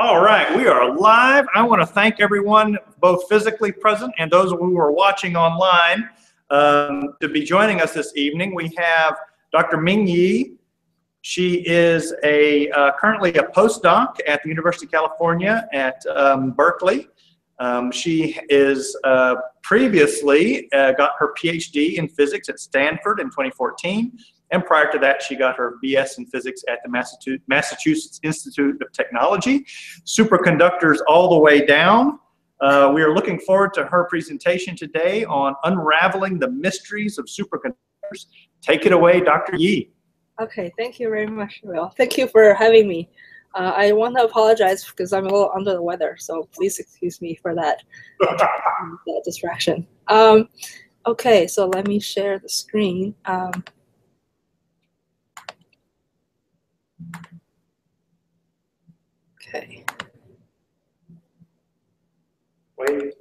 All right, we are live. I want to thank everyone, both physically present and those who are watching online, um, to be joining us this evening. We have Dr. Ming Yi. She is a uh, currently a postdoc at the University of California at um, Berkeley. Um, she is uh, previously uh, got her PhD in physics at Stanford in 2014. And prior to that, she got her BS in physics at the Massachusetts Institute of Technology. Superconductors all the way down. Uh, we are looking forward to her presentation today on unraveling the mysteries of superconductors. Take it away, Dr. Yi. Okay, thank you very much, Will. Thank you for having me. Uh, I want to apologize because I'm a little under the weather, so please excuse me for that, that distraction. Um, okay, so let me share the screen. Um, Okay. Wait.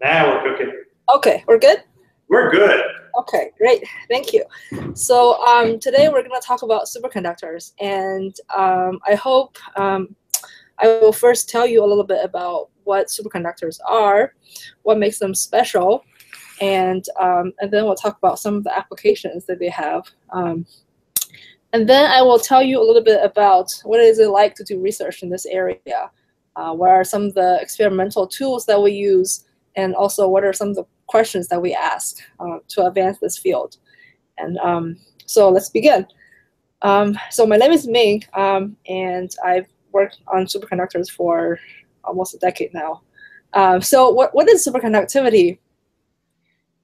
now we're cooking. Okay, we're good? We're good. Okay, great. Thank you. So um, today we're going to talk about superconductors, and um, I hope um, I will first tell you a little bit about what superconductors are, what makes them special, and um, and then we'll talk about some of the applications that they have. Um, and then I will tell you a little bit about what is it like to do research in this area. Uh, what are some of the experimental tools that we use, and also what are some of the questions that we ask uh, to advance this field. And um, so let's begin. Um, so my name is Ming, um, and I've worked on superconductors for almost a decade now. Um, so what, what is superconductivity?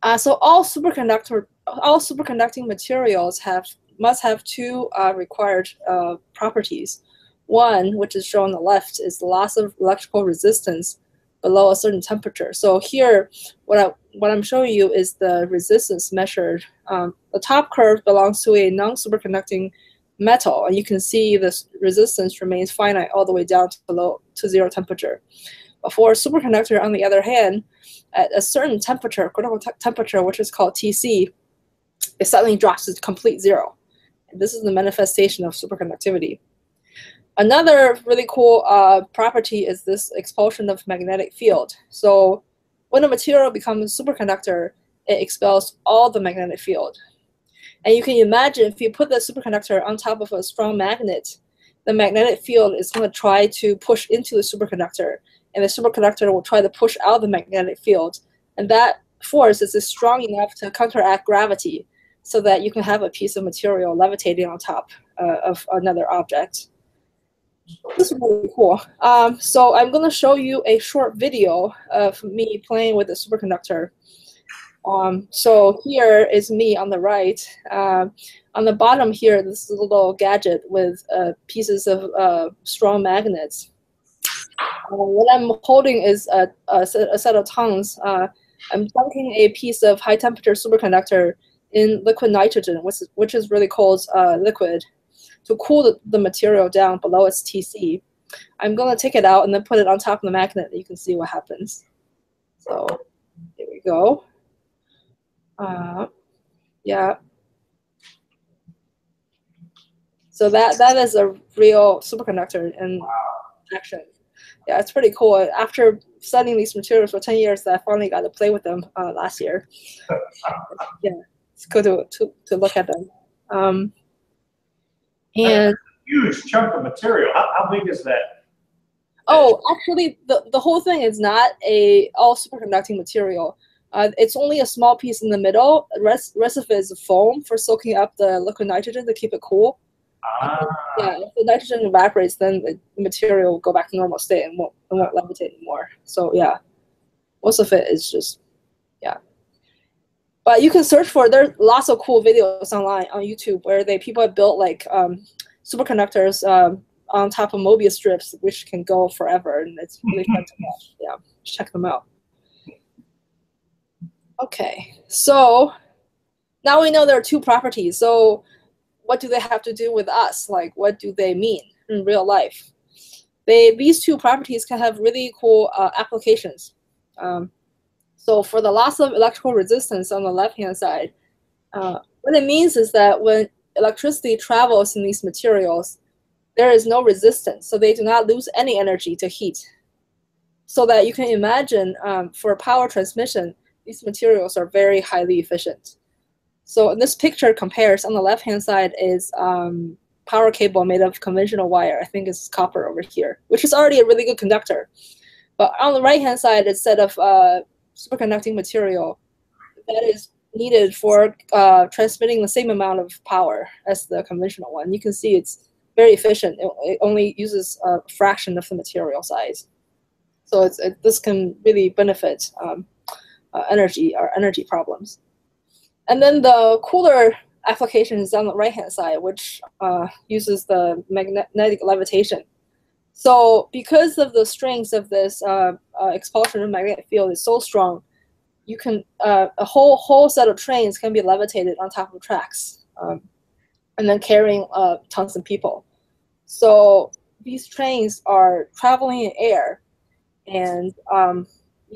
Uh, so all superconductor all superconducting materials have must have two uh, required uh, properties. One, which is shown on the left, is the loss of electrical resistance below a certain temperature. So here, what, I, what I'm showing you is the resistance measured. Um, the top curve belongs to a non-superconducting metal, and you can see this resistance remains finite all the way down to below to zero temperature. For a superconductor, on the other hand, at a certain temperature, critical temperature, which is called Tc, it suddenly drops to complete zero. This is the manifestation of superconductivity. Another really cool uh, property is this expulsion of magnetic field. So when a material becomes a superconductor, it expels all the magnetic field. And you can imagine if you put the superconductor on top of a strong magnet, the magnetic field is going to try to push into the superconductor, and the superconductor will try to push out the magnetic field. And that force is strong enough to counteract gravity so that you can have a piece of material levitating on top uh, of another object. This is really cool. Um, so I'm going to show you a short video of me playing with the superconductor. Um, so here is me on the right. Uh, on the bottom here, this is a little gadget with uh, pieces of uh, strong magnets. Uh, what I'm holding is a, a, a set of tongs. Uh, I'm dunking a piece of high temperature superconductor in liquid nitrogen, which is, which is really cold uh, liquid, to cool the, the material down below its TC. I'm going to take it out and then put it on top of the magnet. You can see what happens. So here we go. Uh, yeah. So that that is a real superconductor in action. Yeah, it's pretty cool. After studying these materials for 10 years, I finally got to play with them uh, last year. yeah it's good to, to, to look at them. Um, and huge chunk of material. How, how big is that? Oh, actually, the, the whole thing is not a all superconducting material. Uh, it's only a small piece in the middle. The rest, rest of it is foam for soaking up the liquid nitrogen to keep it cool. Ah. Yeah, if the nitrogen evaporates, then the material will go back to normal state and won't, and won't levitate anymore. So yeah, most of it is just yeah. but you can search for there's lots of cool videos online on YouTube where they people have built like um, superconductors um, on top of Mobius strips, which can go forever, and it's really fun to watch. Yeah, check them out. Okay, so now we know there are two properties. So what do they have to do with us? Like, what do they mean in real life? They these two properties can have really cool uh, applications. Um, so for the loss of electrical resistance on the left-hand side, uh, what it means is that when electricity travels in these materials, there is no resistance, so they do not lose any energy to heat. So that you can imagine um, for power transmission, these materials are very highly efficient. So this picture compares, on the left-hand side is um, power cable made of conventional wire. I think it's copper over here, which is already a really good conductor. But on the right-hand side, it's set of uh, superconducting material that is needed for uh, transmitting the same amount of power as the conventional one. You can see it's very efficient. It, it only uses a fraction of the material size. So it, this can really benefit um, uh, energy or energy problems. And then the cooler application is on the right-hand side, which uh, uses the magnetic levitation. So because of the strength of this uh, uh, expulsion of magnetic field is so strong, you can uh, a whole whole set of trains can be levitated on top of tracks, um, and then carrying uh, tons of people. So these trains are traveling in air, and um,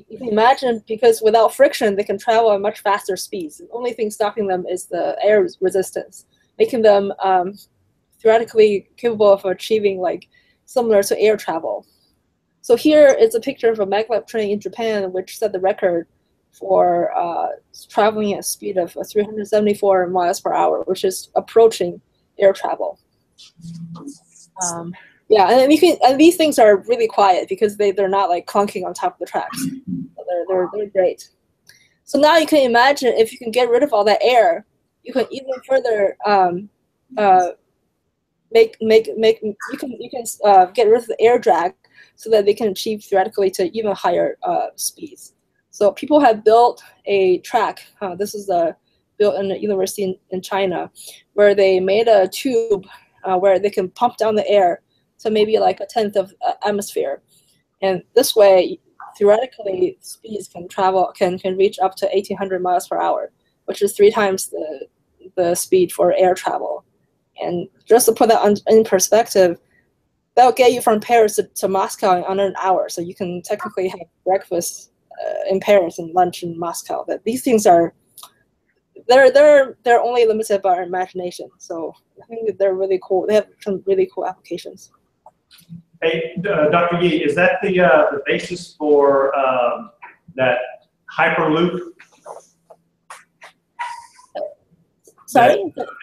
you can imagine because without friction they can travel at much faster speeds. The only thing stopping them is the air resistance, making them um, theoretically capable of achieving like similar to air travel. So here is a picture of a maglev train in Japan, which set the record for uh, traveling at a speed of 374 miles per hour, which is approaching air travel. Um, yeah, and you can and these things are really quiet because they they're not like clunking on top of the tracks. So they're they're they're great. So now you can imagine if you can get rid of all that air, you can even further um, uh, make make make you can you can uh, get rid of the air drag so that they can achieve theoretically to even higher uh, speeds. So people have built a track. Uh, this is a built in a university in, in China, where they made a tube uh, where they can pump down the air to maybe like a tenth of uh, atmosphere, and this way, theoretically, speeds can travel can can reach up to 1,800 miles per hour, which is three times the the speed for air travel. And just to put that on, in perspective, that'll get you from Paris to, to Moscow in under an hour. So you can technically have breakfast uh, in Paris and lunch in Moscow. That these things are they're they're they're only limited by our imagination. So I think they're really cool. They have some really cool applications. Hey, uh, Dr. Yi, is that the uh, the basis for um, that Hyperloop? Sorry.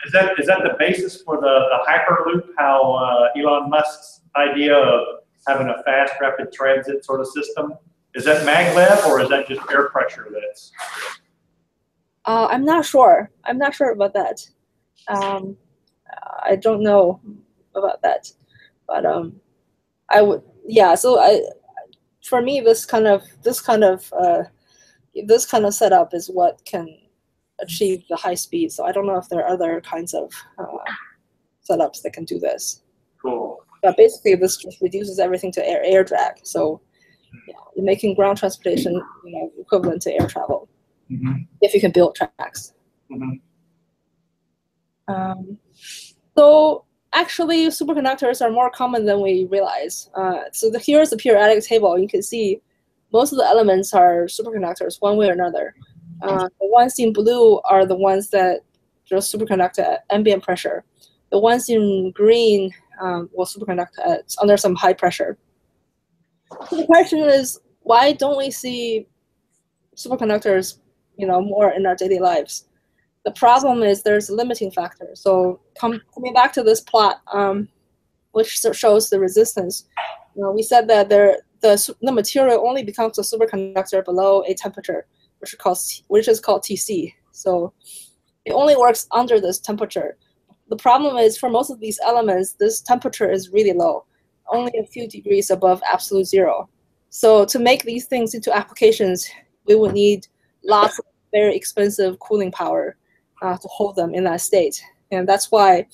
Is that is that the basis for the the Hyperloop? How uh, Elon Musk's idea of having a fast rapid transit sort of system? Is that maglev or is that just air pressure that's? Uh, I'm not sure. I'm not sure about that. Um, I don't know about that, but um, I would yeah. So I, for me, this kind of this kind of uh, this kind of setup is what can achieve the high speed. So I don't know if there are other kinds of uh, setups that can do this. Cool. But basically, this just reduces everything to air air drag. So yeah, making ground transportation you know equivalent to air travel Mm-hmm. if you can build tracks. Mhm. Um, so actually, superconductors are more common than we realize. Uh, so the, here's the periodic table. You can see most of the elements are superconductors one way or another. Uh, the ones in blue are the ones that just superconduct at ambient pressure. The ones in green um, will superconduct at under some high pressure. So the question is, why don't we see superconductors, you know, more in our daily lives? The problem is there's a limiting factor. So com- coming back to this plot, um, which shows the resistance, you know, we said that there the the material only becomes a superconductor below a temperature, which is called which is called Tc. So it only works under this temperature. The problem is for most of these elements, this temperature is really low, only a few degrees above absolute zero. So to make these things into applications, we would need lots of very expensive cooling power uh, to hold them in that state. And that's why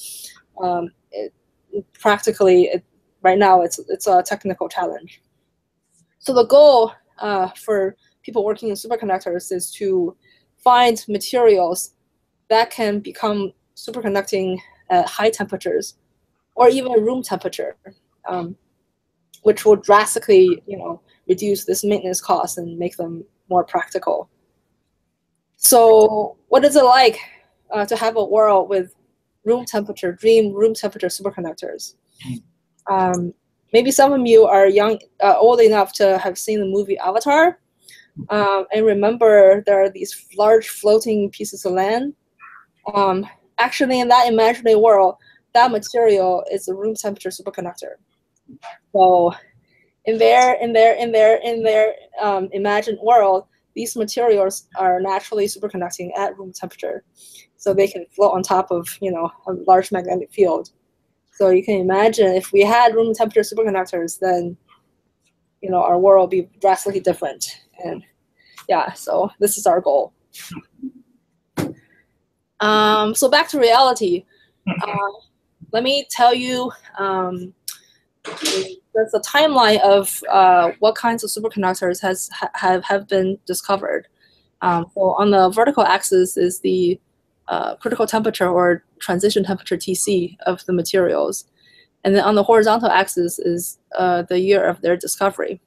um, it, practically it, right now it's, it's a technical challenge. So the goal uh, for people working in superconductors is to find materials that can become superconducting at high temperatures or even room temperature, um, which will drastically, you know, reduce this maintenance cost and make them more practical. So what is it like uh, to have a world with room temperature, dream room temperature superconductors. Um, maybe some of you are young, uh, old enough to have seen the movie Avatar, um, and remember there are these large floating pieces of land. Um, actually, in that imaginary world, that material is a room temperature superconductor. So, in their in their in their in their um, imagined world, these materials are naturally superconducting at room temperature, so they can float on top of you know a large magnetic field. So you can imagine if we had room temperature superconductors, then you know our world would be drastically different. And yeah, so this is our goal. Um, so back to reality. Uh, let me tell you um, there's a timeline of uh, what kinds of superconductors has ha have, have been discovered. Um, so on the vertical axis is the uh, critical temperature or transition temperature TC of the materials. And then on the horizontal axis is uh, the year of their discovery.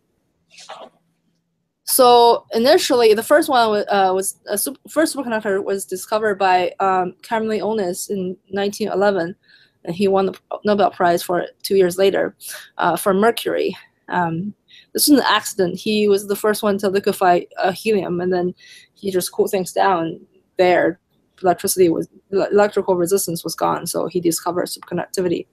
So initially, the first one uh, was a super, first superconductor was discovered by um, Kamerlingh Onnes in 1911, and he won the Nobel Prize for it two years later uh, for mercury. Um, this was an accident. He was the first one to liquefy uh, helium, and then he just cooled things down there. Electricity was electrical resistance was gone, so he discovered superconductivity.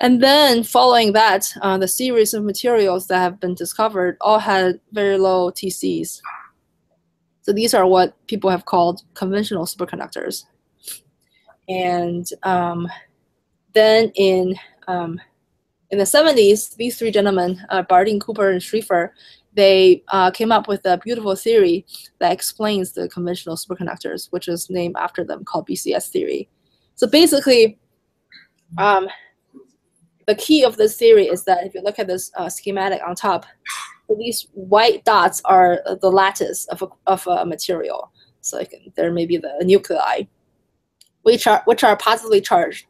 And then following that, uh, the series of materials that have been discovered all had very low TCs. So these are what people have called conventional superconductors. And um, then in um, in the 70s, these three gentlemen, uh, Bardeen, Cooper, and Schrieffer, they uh, came up with a beautiful theory that explains the conventional superconductors, which is named after them, called BCS theory. So basically, um, the key of this theory is that if you look at this uh, schematic on top, these white dots are the lattice of a, of a material. So can, there may be the nuclei, which are which are positively charged.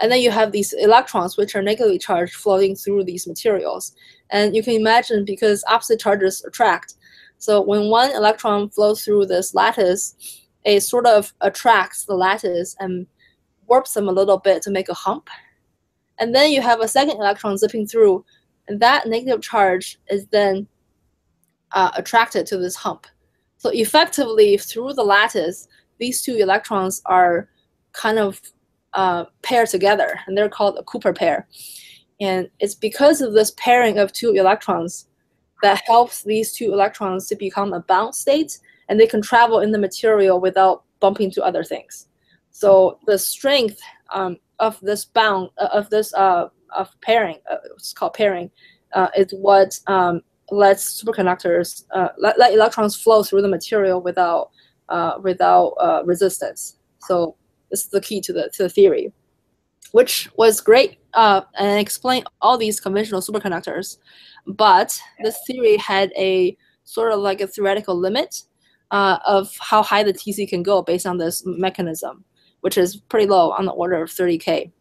And then you have these electrons, which are negatively charged, floating through these materials. And you can imagine because opposite charges attract. So when one electron flows through this lattice, it sort of attracts the lattice and warps them a little bit to make a hump. And then you have a second electron zipping through, and that negative charge is then uh, attracted to this hump. So effectively, through the lattice, these two electrons are kind of uh, pair together, and they're called a Cooper pair. And it's because of this pairing of two electrons that helps these two electrons to become a bound state, and they can travel in the material without bumping to other things. So the strength um, of this bound uh, of this uh, of pairing, uh, it's called pairing, uh, is what um, lets superconductors uh, let, let electrons flow through the material without uh, without uh, resistance. So this is the key to the, to the theory, which was great uh, and explained all these conventional superconductors. But this theory had a sort of like a theoretical limit uh, of how high the TC can go based on this mechanism, which is pretty low on the order of 30K.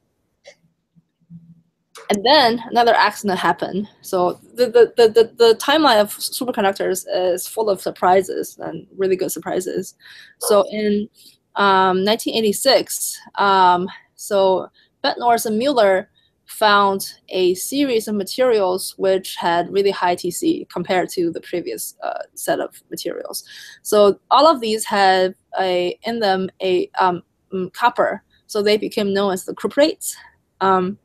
And then another accident happened. So the, the, the, the, the timeline of superconductors is full of surprises and really good surprises. So in um, 1986, um, so Bednorz and Mueller found a series of materials which had really high TC compared to the previous uh, set of materials. So all of these had a in them a um, mm, copper, so they became known as the cuprates. Um,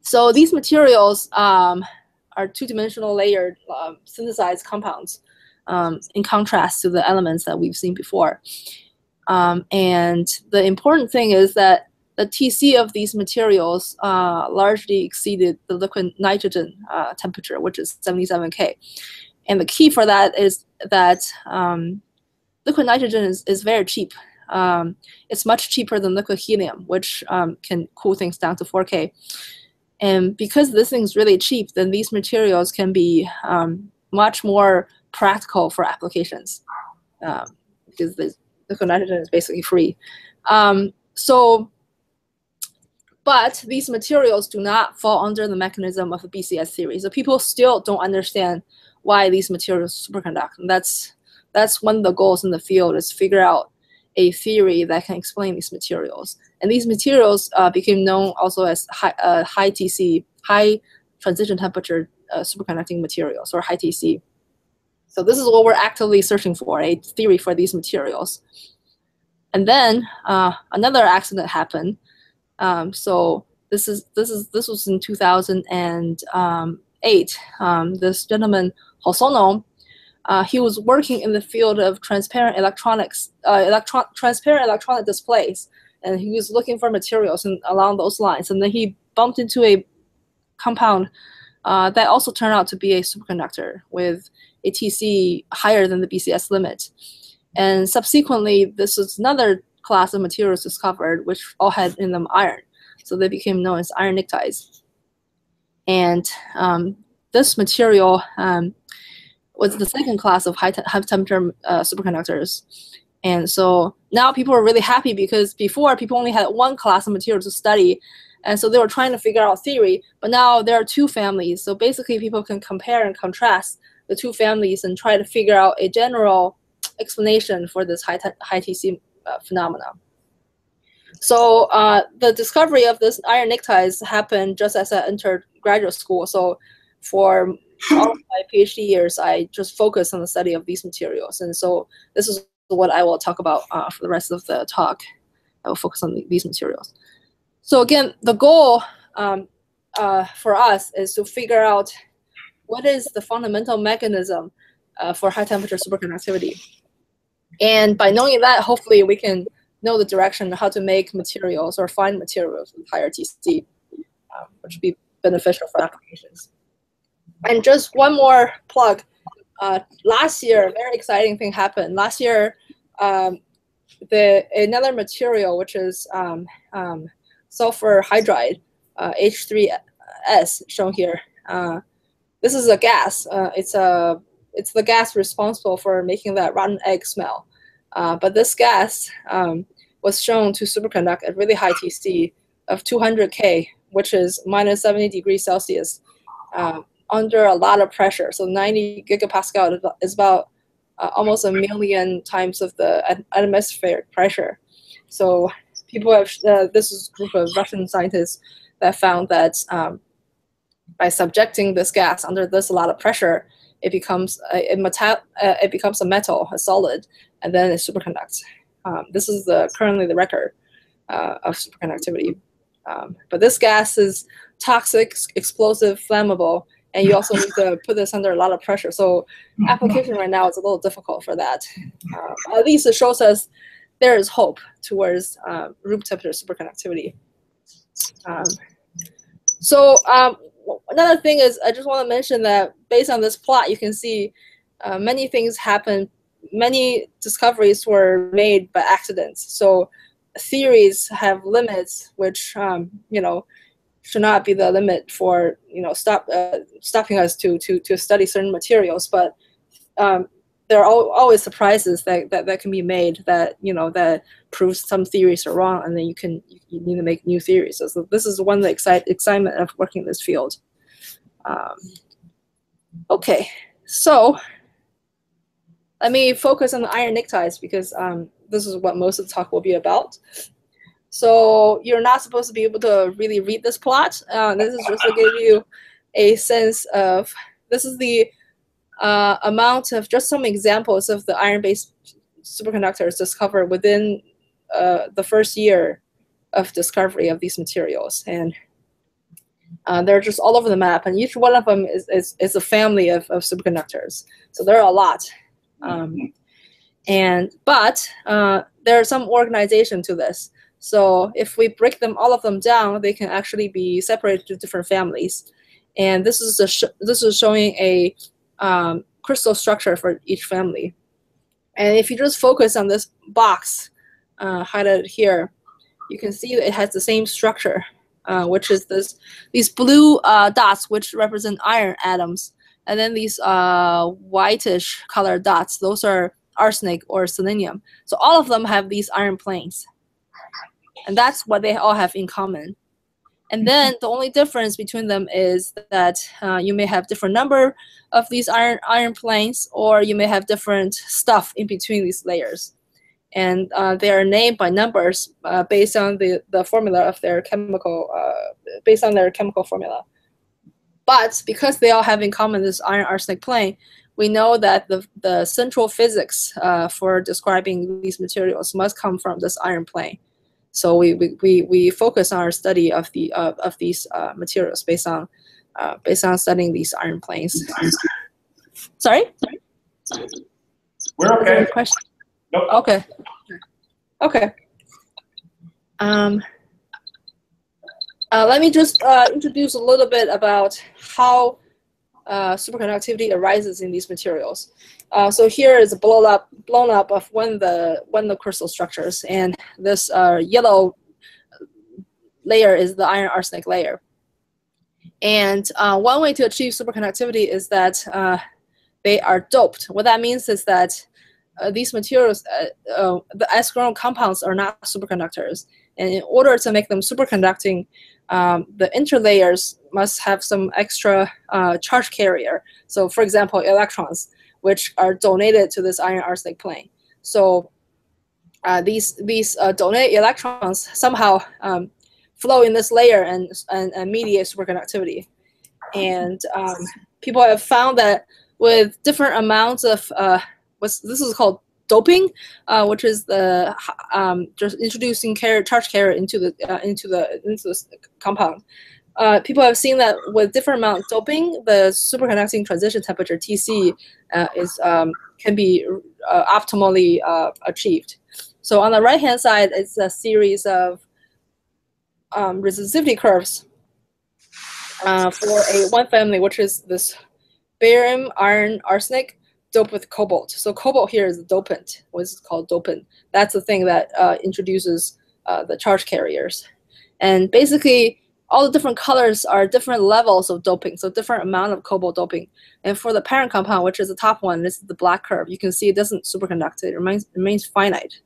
so these materials um, are two-dimensional layered um, synthesized compounds um, in contrast to the elements that we've seen before. Um, and the important thing is that the TC of these materials uh, largely exceeded the liquid nitrogen uh, temperature, which is 77 K. And the key for that is that um, liquid nitrogen is, is very cheap. Um, it's much cheaper than liquid helium, which um, can cool things down to 4K. And because this thing is really cheap, then these materials can be um, much more practical for applications um, because liquid nitrogen is basically free. Um, so, but these materials do not fall under the mechanism of the BCS theory. So people still don't understand why these materials superconduct. And that's that's one of the goals in the field is figure out a theory that can explain these materials. And these materials uh, became known also as high, uh, high TC, high transition temperature uh, superconducting materials, or high TC. So this is what we're actively searching for, a theory for these materials. And then uh, another accident happened. Um, so this is this is this was in 2008. Um, this gentleman Hosono, uh, he was working in the field of transparent electronics, uh, electron transparent electronic displays, and he was looking for materials and along those lines. And then he bumped into a compound uh, that also turned out to be a superconductor with a TC higher than the BCS limit. And subsequently, this was another class of materials discovered, which all had in them iron. So they became known as iron pnictides. And um, this material um, was the second class of high, high temperature uh, superconductors. And so now people are really happy because before people only had one class of material to study. And so they were trying to figure out theory, but now there are two families. So basically people can compare and contrast the two families and try to figure out a general explanation for this high, high TC uh, phenomena. So uh, the discovery of this iron pnictides happened just as I entered graduate school. So for all of my PhD years, I just focused on the study of these materials. And so this is what I will talk about uh, for the rest of the talk. I will focus on the, these materials. So again, the goal um, uh, for us is to figure out what is the fundamental mechanism uh, for high temperature superconductivity. And by knowing that, hopefully we can know the direction how to make materials or find materials with higher TC, um, which would be beneficial for applications. And just one more plug. Uh, last year, a very exciting thing happened. Last year, um, the another material, which is um, um sulfur hydride, uh, H3S, shown here. Uh, this is a gas. Uh, it's a it's the gas responsible for making that rotten egg smell. Uh, but this gas um, was shown to superconduct at really high TC of 200 K, which is minus 70 degrees Celsius, uh, under a lot of pressure. So 90 gigapascal is about uh, almost a million times of the atmospheric pressure. So people have, uh, this is group of Russian scientists that found that um, by subjecting this gas under this a lot of pressure, it becomes a, a metal, uh, it becomes a metal, a solid, and then it superconducts. Um, this is the currently the record uh, of superconductivity. Um, but this gas is toxic, explosive, flammable, and you also need to put this under a lot of pressure. So application right now is a little difficult for that. Uh, at least it shows us there is hope towards uh, room temperature superconductivity. Um, so um, another thing is I just want to mention that based on this plot, you can see uh, many things happen. Many discoveries were made by accidents. So theories have limits, which um, you know should not be the limit for you know stop uh, stopping us to to to study certain materials. But um, there are always surprises that, that that can be made that you know that proves some theories are wrong, and then you can you need to make new theories. So, this is one of the excite, excitement of working in this field. Um, okay, so let me focus on the iron pnictides because um, this is what most of the talk will be about. So you're not supposed to be able to really read this plot. Uh, this is just to give you a sense of, this is the uh, amount of, just some examples of the iron-based superconductors discovered within uh, the first year of discovery of these materials. And uh, they're just all over the map, and each one of them is, is, is a family of, of superconductors. So there are a lot. Um, and But uh, there's some organization to this. So if we break them, all of them down, they can actually be separated to different families. And this is, a this is showing a um, crystal structure for each family. And if you just focus on this box uh, highlighted here, you can see it has the same structure uh, which is this these blue uh, dots, which represent iron atoms, and then these uh, whitish colored dots, those are arsenic or selenium. So all of them have these iron planes, and that's what they all have in common. And then the only difference between them is that uh, you may have different number of these iron iron planes, or you may have different stuff in between these layers. and uh, they are named by numbers uh, based on the, the formula of their chemical, uh, based on their chemical formula. But because they all have in common this iron arsenic plane, we know that the, the central physics uh, for describing these materials must come from this iron plane. So we, we, we, we focus on our study of the of, of these uh, materials based on uh, based on studying these iron planes. Sorry? We're okay. Question? Nope. Okay. Okay. Um, uh, let me just uh, introduce a little bit about how uh, superconductivity arises in these materials. Uh, so here is a blown up, blown up of one of the one of the crystal structures, and this uh, yellow layer is the iron arsenic layer. And uh, one way to achieve superconductivity is that they are doped. What that means is that uh, these materials, uh, uh, the S-chromo compounds are not superconductors. And in order to make them superconducting, um, the interlayers must have some extra uh, charge carrier. So for example, electrons, which are donated to this iron arsenic plane. So uh, these these uh, donated electrons somehow um, flow in this layer and, and, and mediate superconductivity. And um, people have found that with different amounts of uh, what's this is called doping, uh, which is the um, just introducing carrier, charge carrier into the uh, into the into the compound. Uh, people have seen that with different amount of doping, the superconducting transition temperature (TC) uh, is um, can be uh, optimally uh, achieved. So on the right hand side, it's a series of um, resistivity curves for a one family, which is this barium, iron, arsenic, doped with cobalt. So cobalt here is a dopant, what's called dopant. That's the thing that uh, introduces uh, the charge carriers. And basically, all the different colors are different levels of doping, so different amount of cobalt doping. And for the parent compound, which is the top one, this is the black curve. You can see it doesn't superconduct; it remains remains finite.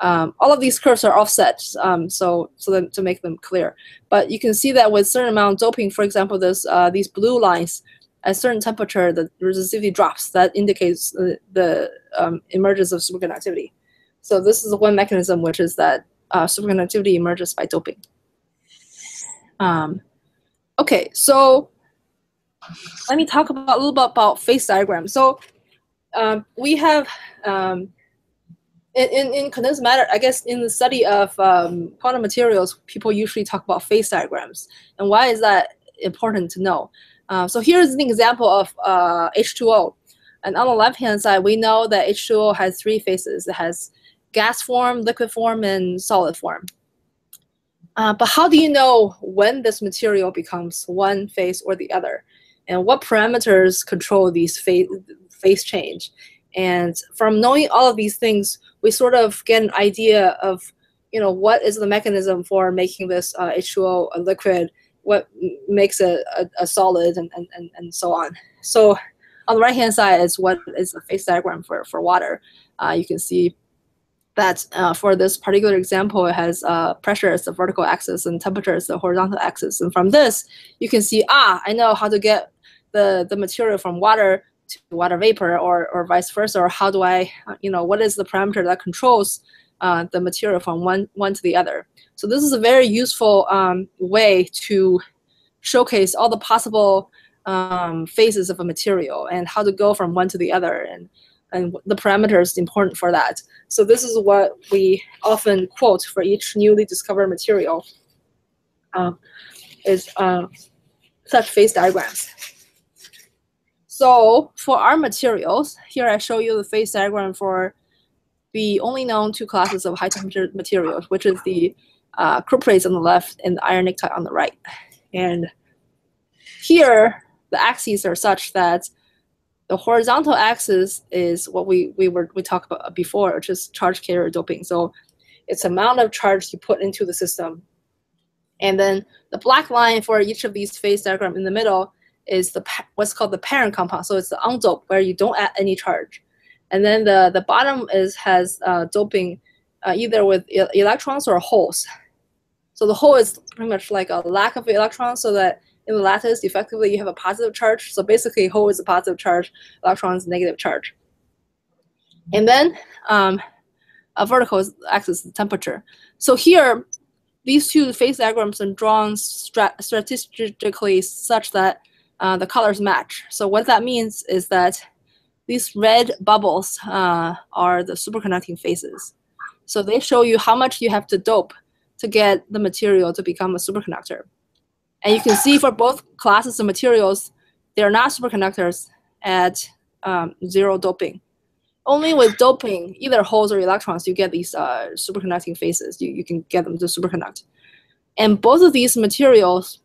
Um, all of these curves are offset, um, so so that, to make them clear. But you can see that with certain amount of doping, for example, this uh, these blue lines, at certain temperature, the resistivity drops. That indicates the, the um, emergence of superconductivity. So this is one mechanism, which is that uh, superconductivity emerges by doping. Um, okay, so let me talk about a little bit about phase diagram. So um, we have um, in, in, in, condensed matter, I guess in the study of um, quantum materials, people usually talk about phase diagrams. And why is that important to know? Uh, so here's an example of uh, H2O. And on the left-hand side, we know that H2O has three phases. It has gas form, liquid form, and solid form. Uh, but how do you know when this material becomes one phase or the other? And what parameters control these phase, phase change? And from knowing all of these things, we sort of get an idea of, you know, what is the mechanism for making this uh, H2O a liquid what makes a, a, a solid and, and, and so on. So on the right hand side is what is the phase diagram for, for water. Uh, you can see that uh, for this particular example, it has uh, pressure as the vertical axis and temperature as the horizontal axis. And from this, you can see, ah, I know how to get the, the material from water to water vapor or, or vice versa, or how do I, you know, what is the parameter that controls uh, the material from one, one to the other. So this is a very useful um, way to showcase all the possible um, phases of a material and how to go from one to the other and, and the parameters important for that. So this is what we often quote for each newly discovered material uh, is uh, such phase diagrams. So for our materials, here I show you the phase diagram for the only known two classes of high temperature materials, which is the uh, cuprates on the left and the iron pnictide on the right. And here, the axes are such that the horizontal axis is what we, we were we talked about before, which is charge carrier doping. So it's amount of charge you put into the system. And then the black line for each of these phase diagram in the middle is the what's called the parent compound. So it's the undoped where you don't add any charge. And then the, the bottom is has uh, doping uh, either with electrons or holes. So the hole is pretty much like a lack of electrons so that in the lattice, effectively, you have a positive charge. So basically, hole is a positive charge, electron is negative charge. And then um, uh, vertical axis is the temperature. So here, these two phase diagrams are drawn strat statistically such that uh, the colors match. So what that means is that these red bubbles uh, are the superconducting phases. So they show you how much you have to dope to get the material to become a superconductor. And you can see for both classes of materials, they're not superconductors at um, zero doping. Only with doping, either holes or electrons, you get these uh, superconducting phases. You, you can get them to superconduct. And both of these materials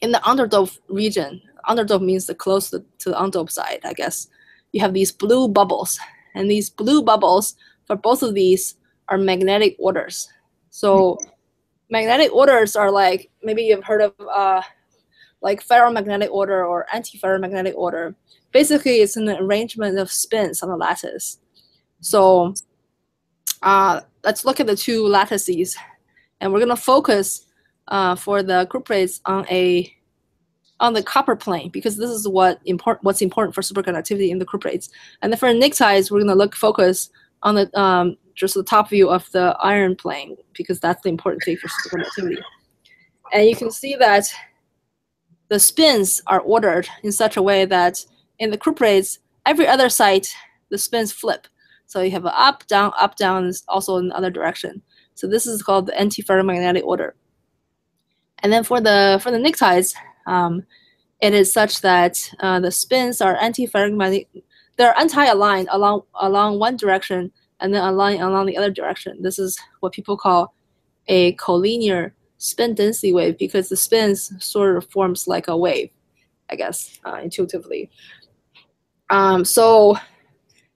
in the underdope region, underdope means the close to, to the undope side, I guess, you have these blue bubbles. And these blue bubbles, for both of these, are magnetic orders. So magnetic orders are like, maybe you've heard of uh, like ferromagnetic order or antiferromagnetic order. Basically, it's an arrangement of spins on the lattice. So uh, let's look at the two lattices. And we're going to focus uh, for the cuprates on a on the copper plane because this is what important what's important for superconductivity in the cuprates. And then for pnictides, we're going to look focus on the um, just the top view of the iron plane because that's the important thing for superconductivity. And you can see that the spins are ordered in such a way that in the cuprates, every other site, the spins flip. So you have an up, down, up, down, also in the other direction. So this is called the antiferromagnetic order. And then for the for the pnictides, um, it is such that uh, the spins are antiferromagnetic. They're anti-aligned along along one direction and then aligned along the other direction. This is what people call a collinear spin density wave because the spins sort of forms like a wave, I guess, uh, intuitively. Um, so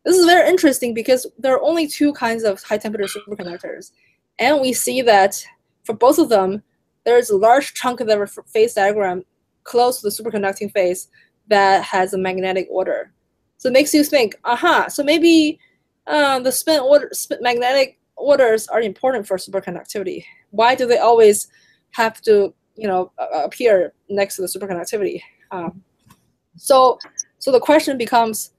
this is very interesting because there are only two kinds of high temperature superconductors. And we see that for both of them, there's a large chunk of the phase diagram close to the superconducting phase that has a magnetic order. So it makes you think, aha, so maybe uh, the spin order, spin magnetic orders are important for superconductivity. Why do they always have to, you know, appear next to the superconductivity? Um, so, so the question becomes,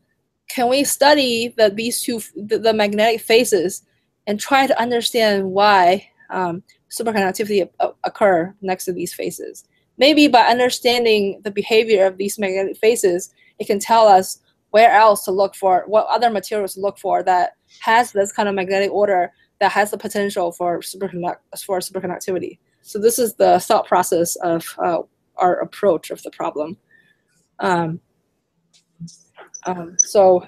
can we study the, these two, the, the magnetic phases and try to understand why um, superconductivity occur next to these phases? Maybe by understanding the behavior of these magnetic phases, it can tell us where else to look for, what other materials to look for that has this kind of magnetic order that has the potential for superconduct for superconductivity. So this is the thought process of uh, our approach of the problem. Um, um, so,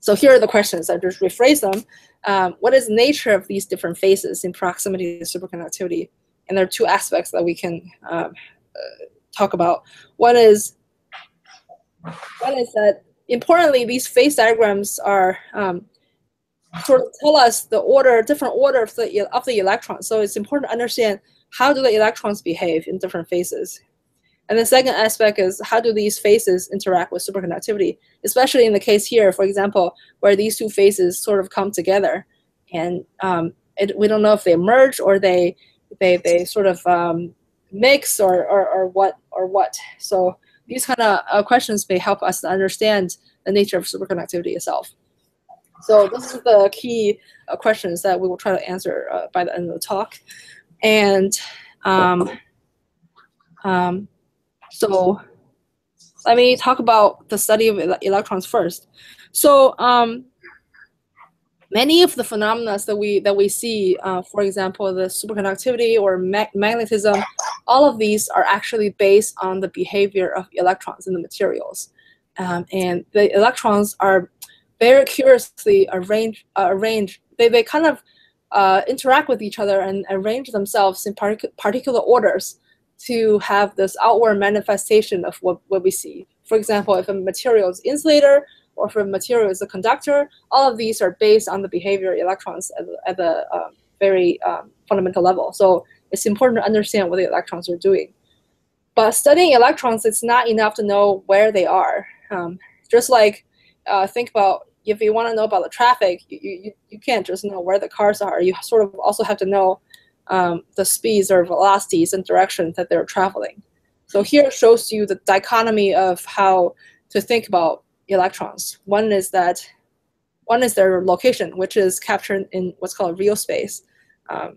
so here are the questions. I just rephrase them. Um, what is the nature of these different phases in proximity to superconductivity? And there are two aspects that we can um, uh, talk about. One is one is that importantly, these phase diagrams are um, sort of tell us the order, different order of the of the electrons. So it's important to understand how do the electrons behave in different phases. And the second aspect is how do these phases interact with superconductivity, especially in the case here, for example, where these two phases sort of come together, and um, it, we don't know if they merge or they they they sort of um, mix or, or or what or what. So these kind of uh, questions may help us to understand the nature of superconductivity itself. So this is the key uh, questions that we will try to answer uh, by the end of the talk. And um, um, so let me talk about the study of electrons first. So um, many of the phenomena that we that we see, uh, for example, the superconductivity or ma magnetism, all of these are actually based on the behavior of electrons in the materials. Um, and the electrons are very curiously arranged, uh. They, they kind of uh, interact with each other and arrange themselves in partic particular orders to have this outward manifestation of what, what we see. For example, if a material is insulator, or if a material is a conductor, all of these are based on the behavior of electrons at, at the uh, very um, fundamental level. So it's important to understand what the electrons are doing. But studying electrons, it's not enough to know where they are. Um, just like uh, think about if you want to know about the traffic, you, you, you can't just know where the cars are. You sort of also have to know um, the speeds or velocities and directions that they're traveling. So here shows you the dichotomy of how to think about electrons. One is that one is their location, which is captured in what's called real space, um,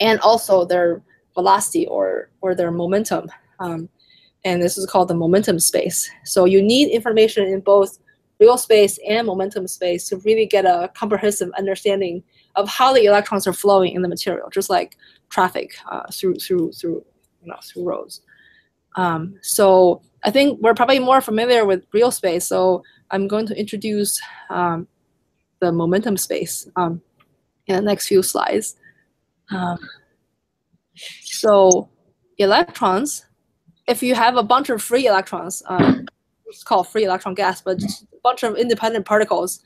and also their velocity or or their momentum. Um, and this is called the momentum space. So you need information in both real space and momentum space to really get a comprehensive understanding of how the electrons are flowing in the material, just like traffic uh, through through through you know through roads. Um, so I think we're probably more familiar with real space. So I'm going to introduce um, the momentum space um, in the next few slides. Um, so electrons, if you have a bunch of free electrons, um, it's called free electron gas, but a bunch of independent particles,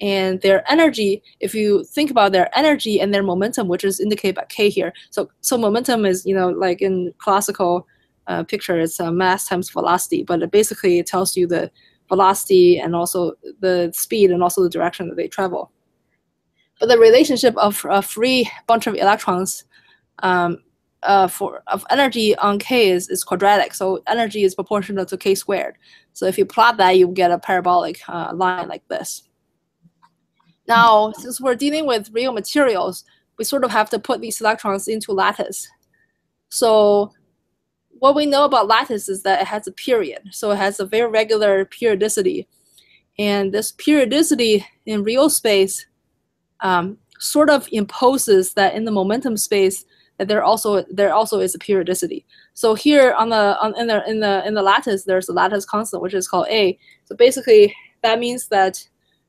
and their energy, if you think about their energy and their momentum, which is indicated by K here. So, so momentum is, you know, like in classical uh, picture, it's uh, mass times velocity, but it basically it tells you the velocity and also the speed and also the direction that they travel. But the relationship of a free bunch of electrons um, uh, for of energy on k is, is quadratic. So energy is proportional to k squared. So if you plot that, you get a parabolic uh, line like this. Now, since we're dealing with real materials, we sort of have to put these electrons into lattice. So what we know about lattice is that it has a period. So it has a very regular periodicity. And this periodicity in real space um, sort of imposes that in the momentum space, that there also there also is a periodicity. So here on the on in the in the in the lattice, there's a lattice constant which is called A. So basically, that means that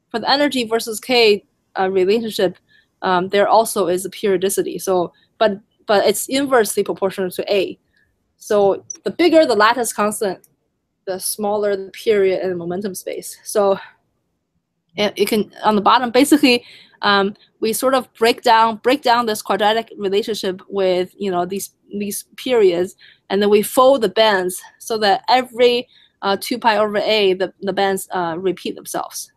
for the energy versus K uh, relationship, um, there also is a periodicity. So but but it's inversely proportional to A. So the bigger the lattice constant, the smaller the period and the momentum space. So you can on the bottom basically um, we sort of break down break down this quadratic relationship with you know these these periods, and then we fold the bands so that every uh, 2 pi over a the, the bands uh, repeat themselves,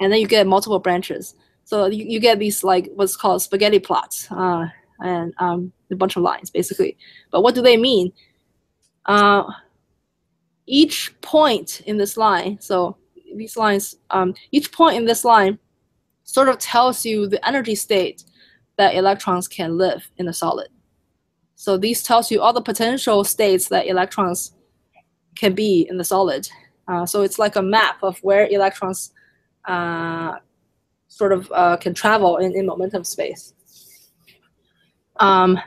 and then you get multiple branches. So you, you get these like what's called spaghetti plots uh, and um, a bunch of lines basically. But what do they mean? Uh, each point in this line, so these lines, um, each point in this line sort of tells you the energy state that electrons can live in a solid. So these tells you all the potential states that electrons can be in the solid. Uh, so it's like a map of where electrons uh, sort of uh, can travel in, in momentum space. Um,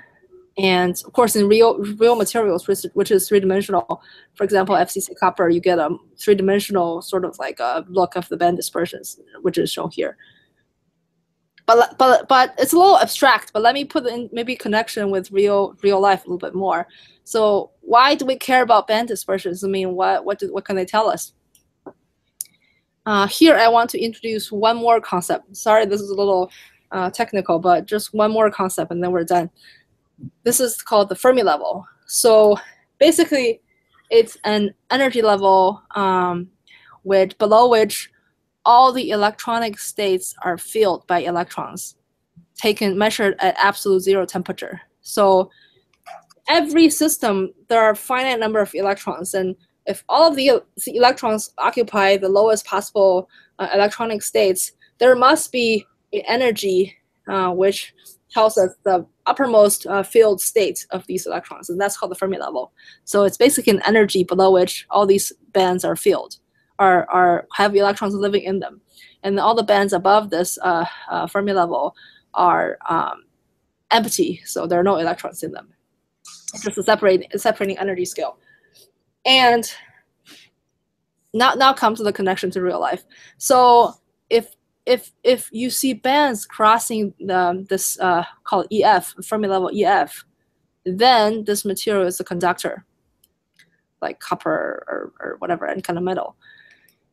and of course, in real real materials, which, is three dimensional, for example, FCC copper, you get a three dimensional sort of like a look of the band dispersions, which is shown here but but but it's a little abstract. But let me put in maybe connection with real real life a little bit more. So why do we care about band dispersions? I mean, what what do, what can they tell us? Uh, here, I want to introduce one more concept. Sorry, this is a little uh, technical, but just one more concept, and then we're done. This is called the Fermi level. So basically, it's an energy level um, which below which all the electronic states are filled by electrons taken measured at absolute zero temperature. So every system, there are finite number of electrons. And if all of the, the electrons occupy the lowest possible uh, electronic states, there must be energy uh, which tells us the uppermost uh, filled state of these electrons. And that's called the Fermi level. So it's basically an energy below which all these bands are filled are, are have electrons living in them. And all the bands above this uh, uh, Fermi level are um, empty, so there are no electrons in them. It's just a separating, separating energy scale. And now, now comes the connection to real life. So if if if you see bands crossing the, this uh, called EF, Fermi level EF, then this material is a conductor, like copper or, or whatever, any kind of metal.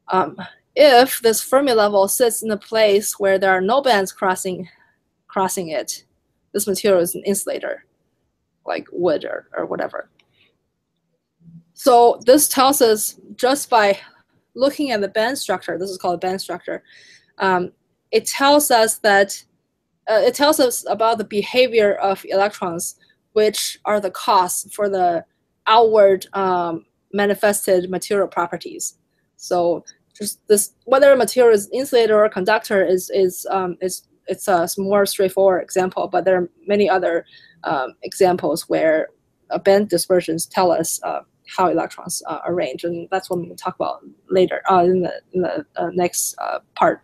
Um, if this Fermi level sits in a place where there are no bands crossing, crossing it, this material is an insulator, like wood or, or whatever. So this tells us just by looking at the band structure, this is called a band structure, um, it tells us that, uh, it tells us about the behavior of electrons, which are the cause for the outward um, manifested material properties. So just this whether a material is insulator or conductor is is um, is it's a more straightforward example, but there are many other um, examples where uh, band dispersions tell us uh, how electrons uh, arrange, and that's what we'll talk about later uh, in the, in the uh, next part.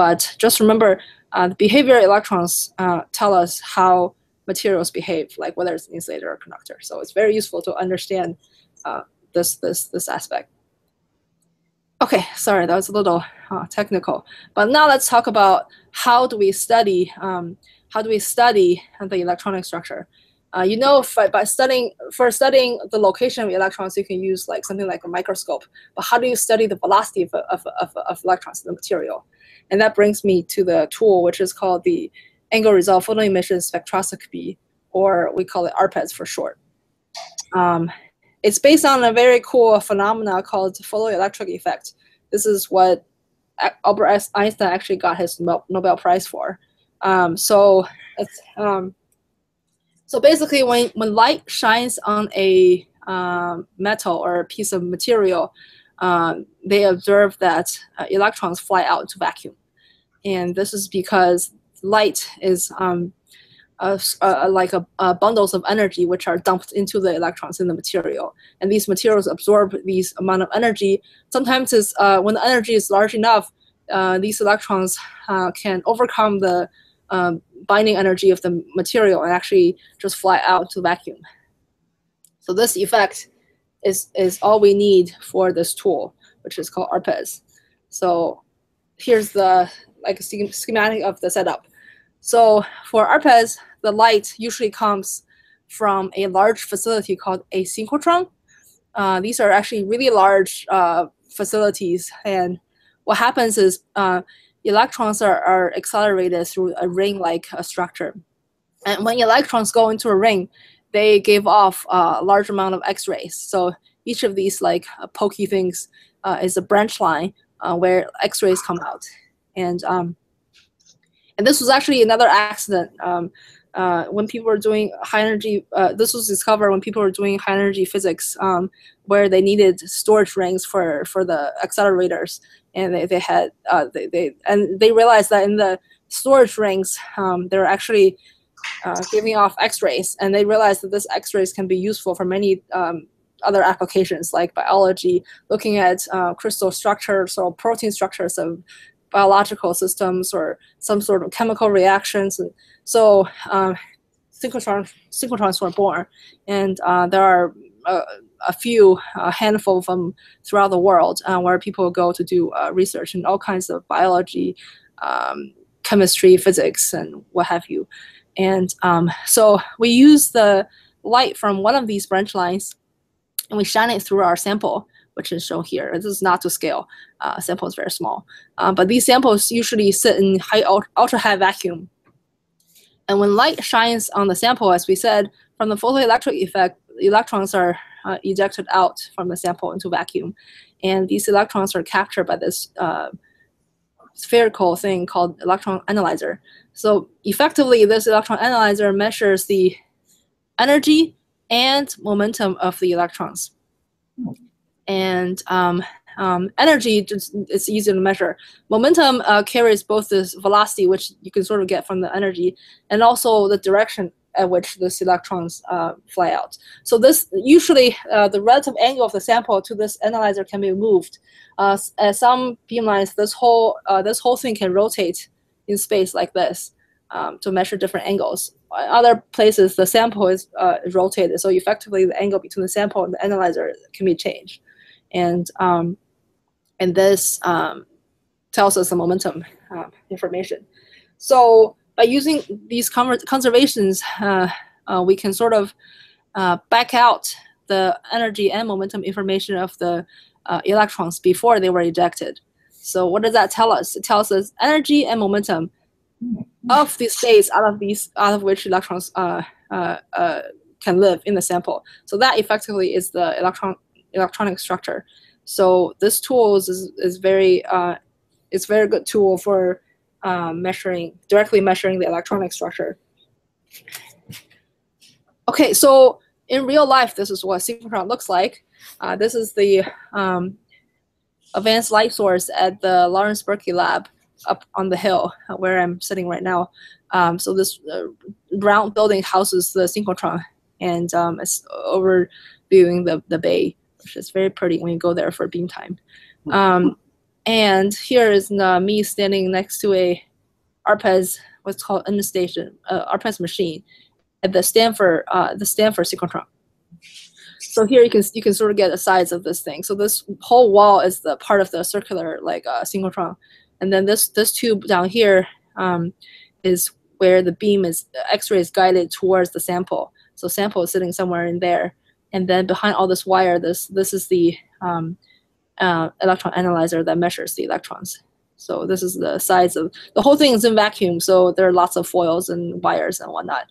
But just remember, the behavior electrons tell us how materials behave, like whether it's an insulator or conductor. So it's very useful to understand this this this aspect. Okay, sorry, that was a little uh, technical. But now let's talk about how do we study um, how do we study the electronic structure. Uh, you know, by studying for studying the location of electrons, you can use like something like a microscope. But how do you study the velocity of, of, of, of electrons in the material? And that brings me to the tool, which is called the angle resolved photoemission spectroscopy, or we call it ARPES for short. Um, it's based on a very cool phenomena called photoelectric effect. This is what Albert Einstein actually got his Nobel Prize for. Um, so um, so basically when when light shines on a um, metal or a piece of material, they observe that uh, electrons fly out to vacuum, and this is because light is um, like a, bundles of energy which are dumped into the electrons in the material. And these materials absorb these amount of energy. Sometimes it's, uh, when the energy is large enough, uh, these electrons uh, can overcome the um, binding energy of the material and actually just fly out to vacuum. So this effect is, is all we need for this tool, which is called ARPES. So here's the like schematic of the setup. So for ARPES, the light usually comes from a large facility called a synchrotron. Uh, these are actually really large uh, facilities, and what happens is uh, electrons are, are accelerated through a ring-like uh, structure. And when electrons go into a ring, they gave off uh, a large amount of X-rays. So each of these like uh, pokey things is a branch line where X-rays come out. And um, and this was actually another accident. Um, uh, when people were doing high energy, uh, this was discovered when people were doing high energy physics, um, where they needed storage rings for for the accelerators, and they, they had uh, they, they and they realized that in the storage rings, um, they're actually uh, giving off X-rays, and they realized that this X-rays can be useful for many um, other applications like biology, looking at uh, crystal structures or protein structures of biological systems or some sort of chemical reactions. And so um, synchrotrons, synchrotrons were born, and uh, there are uh, a few, a handful them throughout the world uh, where people go to do uh, research in all kinds of biology, um, chemistry, physics, and what have you. And um, so we use the light from one of these branch lines and we shine it through our sample which is shown here. This is not to scale. Uh, sample is very small. Uh, but these samples usually sit in high, ultra high vacuum. And when light shines on the sample, as we said, from the photoelectric effect, electrons are uh, ejected out from the sample into vacuum. And these electrons are captured by this uh, spherical thing called electron analyzer. So effectively, this electron analyzer measures the energy and momentum of the electrons and um, um, energy just, it's easier to measure. Momentum uh, carries both this velocity, which you can sort of get from the energy, and also the direction at which these electrons uh, fly out. So this usually uh, the relative angle of the sample to this analyzer can be moved. Uh, at some beamlines, this whole uh, this whole thing can rotate in space like this um, to measure different angles. Other places, the sample is uh, rotated, so effectively the angle between the sample and the analyzer can be changed and um, and this um, tells us the momentum uh, information. So by using these conservations, uh, uh, we can sort of uh, back out the energy and momentum information of the uh, electrons before they were ejected. So what does that tell us? It tells us energy and momentum of these states out of these out of which electrons uh, can live in the sample. So that effectively is the electron electronic structure. So this tool is, is very uh, it's very good tool for uh, measuring directly measuring the electronic structure. Okay, so in real life, this is what synchrotron looks like. Uh, this is the um, advanced light source at the Lawrence Berkeley lab up on the hill where I'm sitting right now. Um, so this uh, round building houses the synchrotron and um, it's overviewing the, the bay, which is very pretty when you go there for beam time. Um, and here is uh, me standing next to a ARPES, what's called station, uh, ARPES machine at the Stanford, uh, the Stanford synchrotron. So here you can you can sort of get the size of this thing. So this whole wall is the part of the circular like uh, synchrotron, and then this this tube down here um, is where the beam is X-ray is guided towards the sample. So sample is sitting somewhere in there, and then behind all this wire, this this is the um, uh, electron analyzer that measures the electrons. So this is the size of the whole thing is in vacuum. So there are lots of foils and wires and whatnot.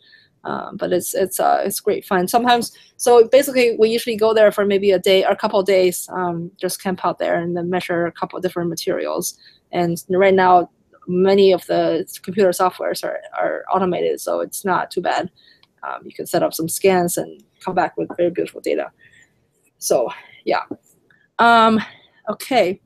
Um, but it's it's uh, it's great fun. Sometimes, so basically, we usually go there for maybe a day or a couple days, um, just camp out there and then measure a couple different materials. And right now, many of the computer softwares are, are automated, so it's not too bad. Um, you can set up some scans and come back with very beautiful data. So yeah. Um, okay.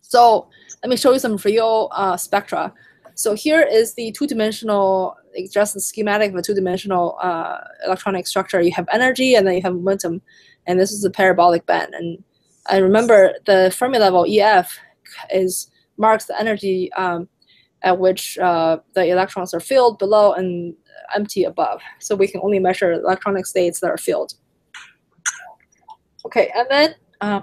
So let me show you some real uh, spectra. So here is the two-dimensional, just schematic of a two-dimensional uh, electronic structure. You have energy and then you have momentum, and this is a parabolic band. And I remember the Fermi level EF is marks the energy um, at which uh, the electrons are filled below and empty above. So we can only measure electronic states that are filled. Okay, and then uh,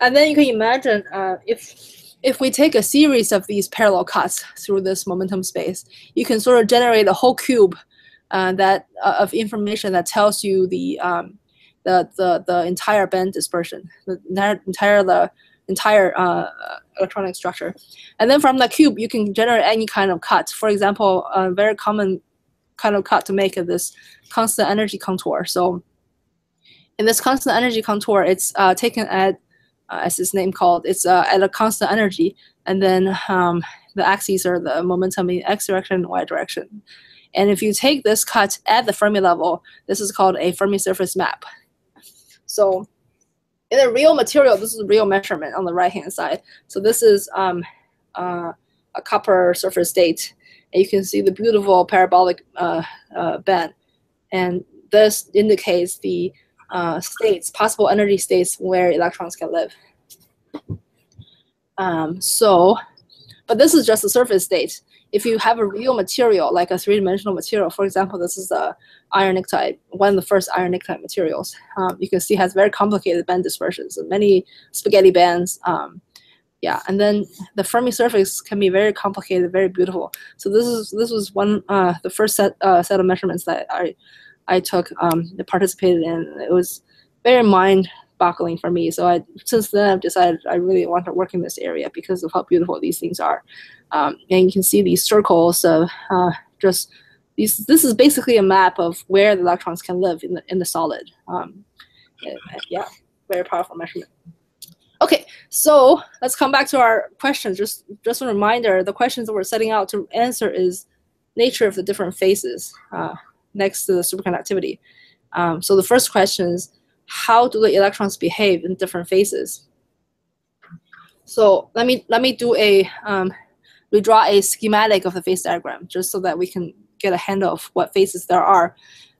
and then you can imagine uh, if if we take a series of these parallel cuts through this momentum space, you can sort of generate a whole cube uh, that uh, of information that tells you the um, the, the the entire band dispersion, the entire the entire uh, electronic structure. And then from the cube, you can generate any kind of cut. For example, a very common kind of cut to make is this constant energy contour. So in this constant energy contour, it's uh, taken at uh, as its name called, it's uh, at a constant energy, and then um, the axes are the momentum in x direction and y direction. And if you take this cut at the Fermi level, this is called a Fermi surface map. So in a real material, this is a real measurement on the right-hand side. So this is um, uh, a copper surface state. And you can see the beautiful parabolic uh, uh, band. And this indicates the uh, states, possible energy states where electrons can live. Um, so, but this is just a surface state. If you have a real material, like a three-dimensional material, for example, this is a iron pnictide, one of the first iron pnictide materials. Um, you can see has very complicated band dispersions, many spaghetti bands. Um, yeah, and then the Fermi surface can be very complicated, very beautiful. So this is this was one uh, the first set uh, set of measurements that I I took um, participated in. It was very mind-boggling for me. So I since then I've decided I really want to work in this area because of how beautiful these things are. Um, and you can see these circles of uh, just these. This is basically a map of where the electrons can live in the in the solid. Um, yeah, very powerful measurement. Okay, so let's come back to our questions. Just just a reminder, the questions that we're setting out to answer is nature of the different phases. Uh, next to the superconductivity. Um, so the first question is, how do the electrons behave in different phases? So let me let me do a um, we draw a schematic of the phase diagram just so that we can get a handle of what phases there are.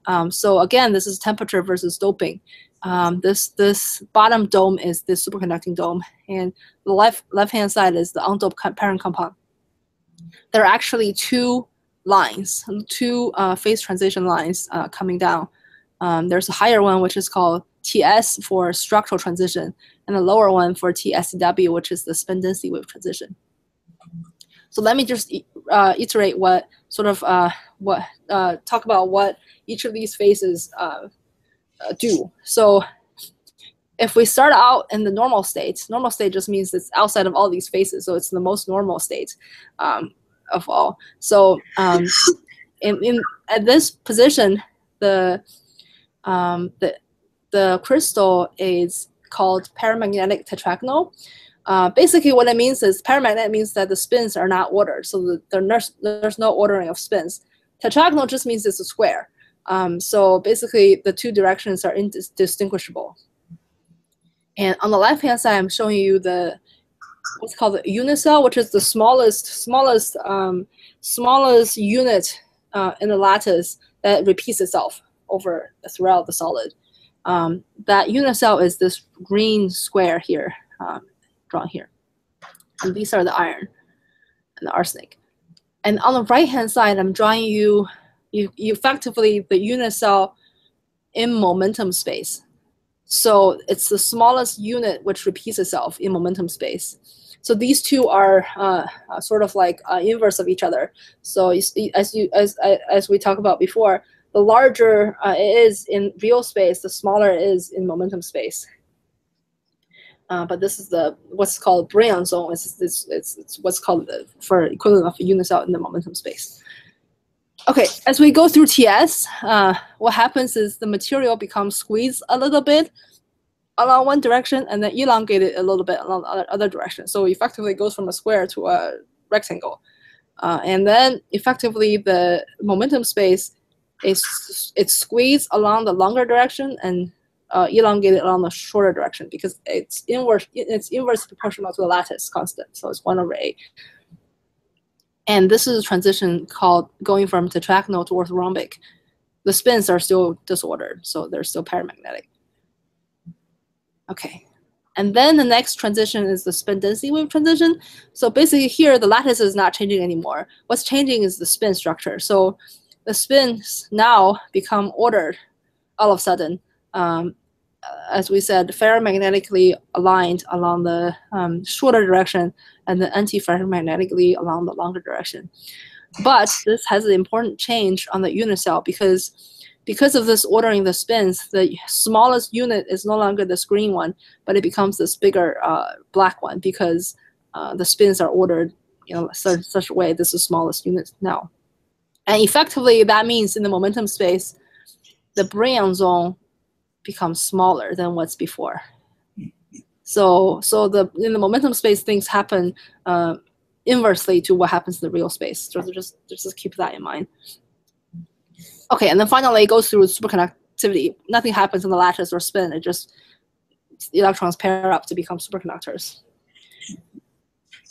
Um, so again, this is temperature versus doping. Um, this this bottom dome is the superconducting dome, and the left left hand side is the undoped parent compound. There are actually two lines, two uh, phase transition lines uh, coming down. Um, there's a higher one, which is called TS for structural transition, and a lower one for TSDW, which is the spin density wave transition. So let me just uh, iterate what sort of uh, what uh, talk about what each of these phases uh, do. So if we start out in the normal state, normal state just means it's outside of all these phases, so it's the most normal state. Um, of all. So um, in, in at this position, the um, the the crystal is called paramagnetic tetragonal. Uh, basically, what it means is paramagnetic means that the spins are not ordered, so the, there's, there's no ordering of spins. Tetragonal just means it's a square. Um, so basically, the two directions are indistinguishable. And on the left-hand side, I'm showing you the what's called the unit cell, which is the smallest, smallest, um, smallest unit uh, in the lattice that repeats itself over throughout the solid. Um, that unit cell is this green square here, um, drawn here. And these are the iron and the arsenic. And on the right-hand side, I'm drawing you, you, you effectively the unit cell in momentum space. So it's the smallest unit which repeats itself in momentum space. So these two are uh, uh, sort of like uh, inverse of each other. So as you as as we talked about before, the larger uh, it is in real space, the smaller it is in momentum space. Uh, but this is the what's called Bragg zone. It's, it's, it's, it's what's called the, for equivalent of a unit cell in the momentum space. Okay, as we go through TS, uh, what happens is the material becomes squeezed a little bit along one direction and then elongated a little bit along the other, direction. So effectively goes from a square to a rectangle. Uh, and then effectively the momentum space is it's squeezed along the longer direction and uh, elongated along the shorter direction because it's inverse it's inverse proportional to the lattice constant. So it's one over a. And this is a transition called going from tetragonal to orthorhombic. The spins are still disordered, so they're still paramagnetic. Okay. And then the next transition is the spin density wave transition. So basically here, the lattice is not changing anymore. What's changing is the spin structure. So the spins now become ordered all of a sudden. Um, as we said, ferromagnetically aligned along the um, shorter direction and then anti-ferromagnetically along the longer direction. But this has an important change on the unit cell because because of this ordering the spins, the smallest unit is no longer this green one, but it becomes this bigger uh, black one because uh, the spins are ordered you know, such, such a way this is the smallest unit now. And effectively, that means in the momentum space, the Bragg zone becomes smaller than what's before. So, so the in the momentum space, things happen uh, inversely to what happens in the real space. So just, just keep that in mind. Okay, and then finally it goes through superconductivity. Nothing happens in the lattice or spin. It just electrons pair up to become superconductors.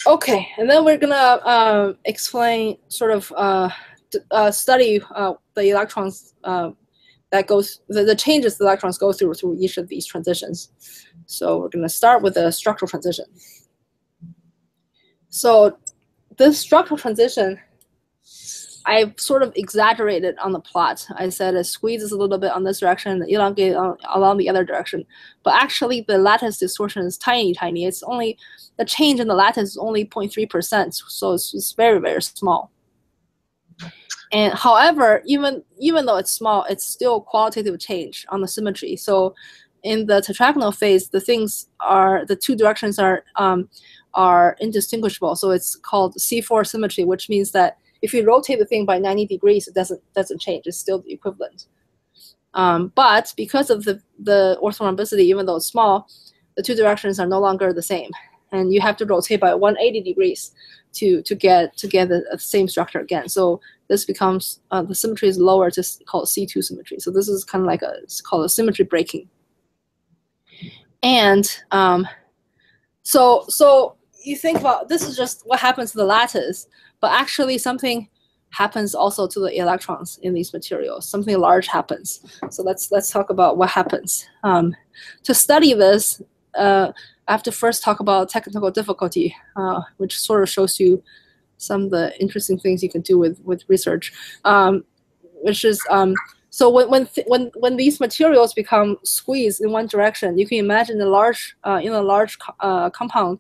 Okay, and then we're gonna uh, explain sort of uh, uh, study uh, the electrons uh, that goes the, the changes the electrons go through through each of these transitions. So we're gonna start with the structural transition. So this structural transition I sort of exaggerated on the plot. I said it squeezes a little bit on this direction, elongate on, along the other direction. But actually, the lattice distortion is tiny, tiny. It's only the change in the lattice is only 0.3%, so it's, it's very, very small. And however, even even though it's small, it's still qualitative change on the symmetry. So in the tetragonal phase, the things are the two directions are um, are indistinguishable. So it's called C4 symmetry, which means that if you rotate the thing by 90 degrees, it doesn't doesn't change. It's still the equivalent. Um, but because of the, the orthorhombicity, even though it's small, the two directions are no longer the same. And you have to rotate by 180 degrees to, to get to get the, the same structure again. So this becomes, uh, the symmetry is lower, just called C2 symmetry. So this is kind of like a, it's called a symmetry breaking. And um, so, so you think about, this is just what happens to the lattice. But actually something happens also to the electrons in these materials. Something large happens. So let's let's talk about what happens. Um, to study this, uh, I have to first talk about technical difficulty, uh, which sort of shows you some of the interesting things you can do with with research. Um, which is um, so when when when when these materials become squeezed in one direction, you can imagine a large uh, in a large uh, compound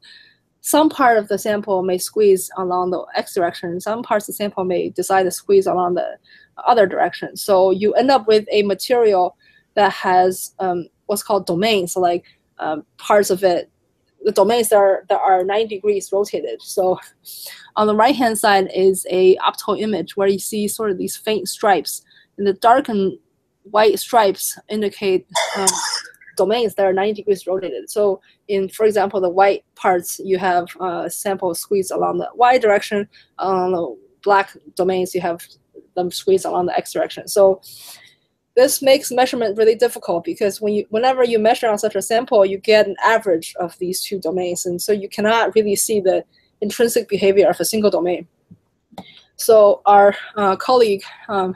some part of the sample may squeeze along the x direction. Some parts of the sample may decide to squeeze along the other direction. So you end up with a material that has um, what's called domains. So like um, parts of it, the domains that are, that are 90 degrees rotated. So on the right hand side is a optical image where you see sort of these faint stripes. And the dark and white stripes indicate um, domains that are 90 degrees rotated. So in, for example, the white parts, you have uh, sample squeezed along the y direction. On the black domains, you have them squeezed along the x direction. So this makes measurement really difficult because when you whenever you measure on such a sample, you get an average of these two domains, and so you cannot really see the intrinsic behavior of a single domain. So our uh, colleague um,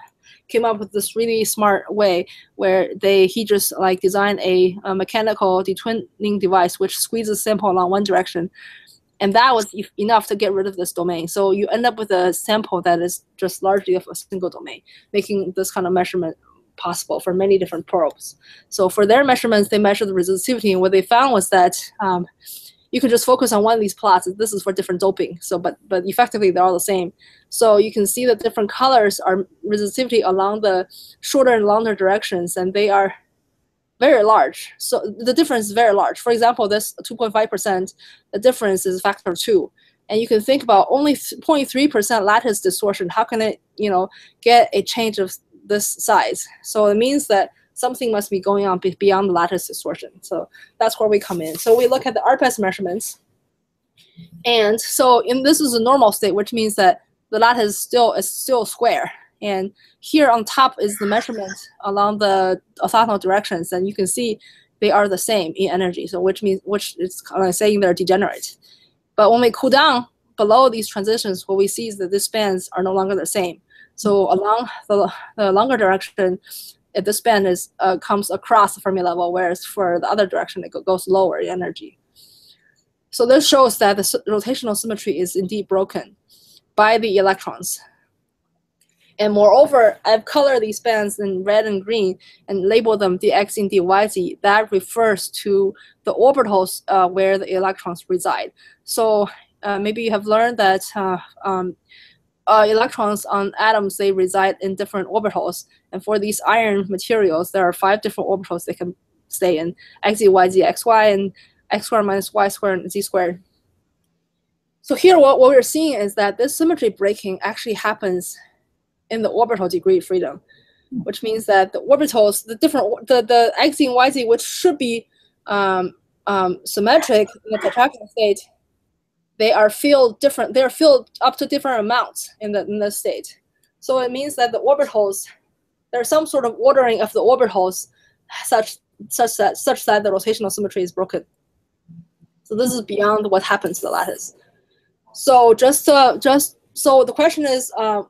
came up with this really smart way where they he just like designed a, a mechanical detwinning device which squeezes sample along one direction and that was enough to get rid of this domain. So you end up with a sample that is just largely of a single domain, making this kind of measurement possible for many different probes. So for their measurements, they measured the resistivity, and what they found was that um, you can just focus on one of these plots. This is for different doping. So, but but effectively they're all the same. So you can see that different colors are resistivity along the shorter and longer directions, and they are very large. So the difference is very large. For example, this 2.5%, the difference is factor two. And you can think about only 0.3% lattice distortion. How can it, you know, get a change of this size? So it means that something must be going on beyond the lattice distortion. So that's where we come in. So we look at the ARPES measurements. And so in this is a normal state, which means that the lattice still is still square. And here on top is the measurement along the orthogonal directions, and you can see they are the same in energy. So which means which is saying they're degenerate. But when we cool down below these transitions, what we see is that these bands are no longer the same. So along the, the longer direction, this band is uh, comes across the Fermi level, whereas for the other direction, it goes lower in energy. So this shows that the rotational symmetry is indeed broken by the electrons. And moreover, I've colored these bands in red and green and labeled them dx in dyz. That refers to the orbitals uh, where the electrons reside. So uh, maybe you have learned that uh, um, uh, electrons on atoms, they reside in different orbitals. And for these iron materials, there are five different orbitals they can stay in, x, z, y, z, x, y, and x squared minus y squared and z squared. So here what, what we're seeing is that this symmetry breaking actually happens in the orbital degree of freedom, which means that the orbitals, the different, the, the x and y z, which should be um, um, symmetric in the tetrahedral state, they are filled different, they are filled up to different amounts in the, in the state. So it means that the orbitals, there's some sort of ordering of the orbitals such, such, that, such that the rotational symmetry is broken. So this is beyond what happens to the lattice. So just, uh, just so the question is, uh,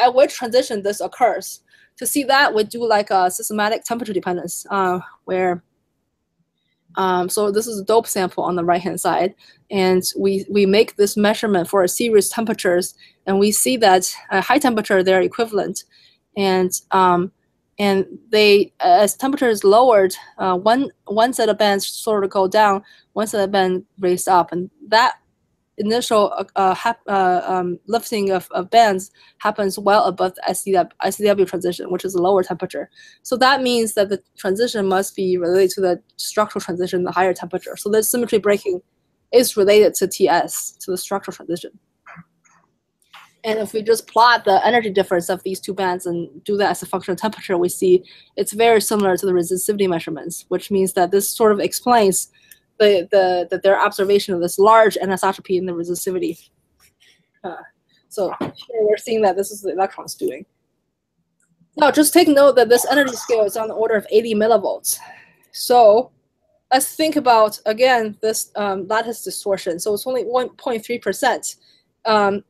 at which transition this occurs. To see that, we do like a systematic temperature dependence, uh, where um, so this is a dope sample on the right-hand side, and we, we make this measurement for a series temperatures, and we see that at high temperature they're equivalent, and um, and they as temperature is lowered, uh, one one set of bands sort of go down, one set of bands raised up, and that initial uh, uh, uh, um, lifting of, of bands happens well above the SDW transition, which is a lower temperature. So that means that the transition must be related to the structural transition, the higher temperature. So the symmetry breaking is related to TS, to the structural transition. And if we just plot the energy difference of these two bands and do that as a function of temperature, we see it's very similar to the resistivity measurements, which means that this sort of explains the, the, the their observation of this large anisotropy in the resistivity. Uh, so here we're seeing that this is the electrons doing. Now just take note that this energy scale is on the order of 80 millivolts. So let's think about, again, this um, lattice distortion. So it's only 1.3%. Um,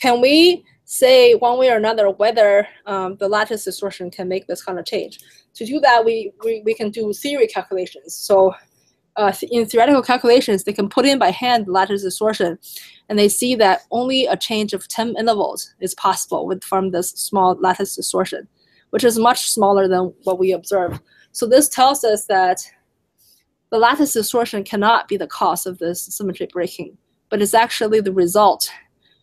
can we say one way or another whether um, the lattice distortion can make this kind of change? To do that, we, we, we can do theory calculations. So uh, in theoretical calculations, they can put in by hand lattice distortion, and they see that only a change of 10 intervals is possible with from this small lattice distortion, which is much smaller than what we observe. So this tells us that the lattice distortion cannot be the cause of this symmetry breaking, but it's actually the result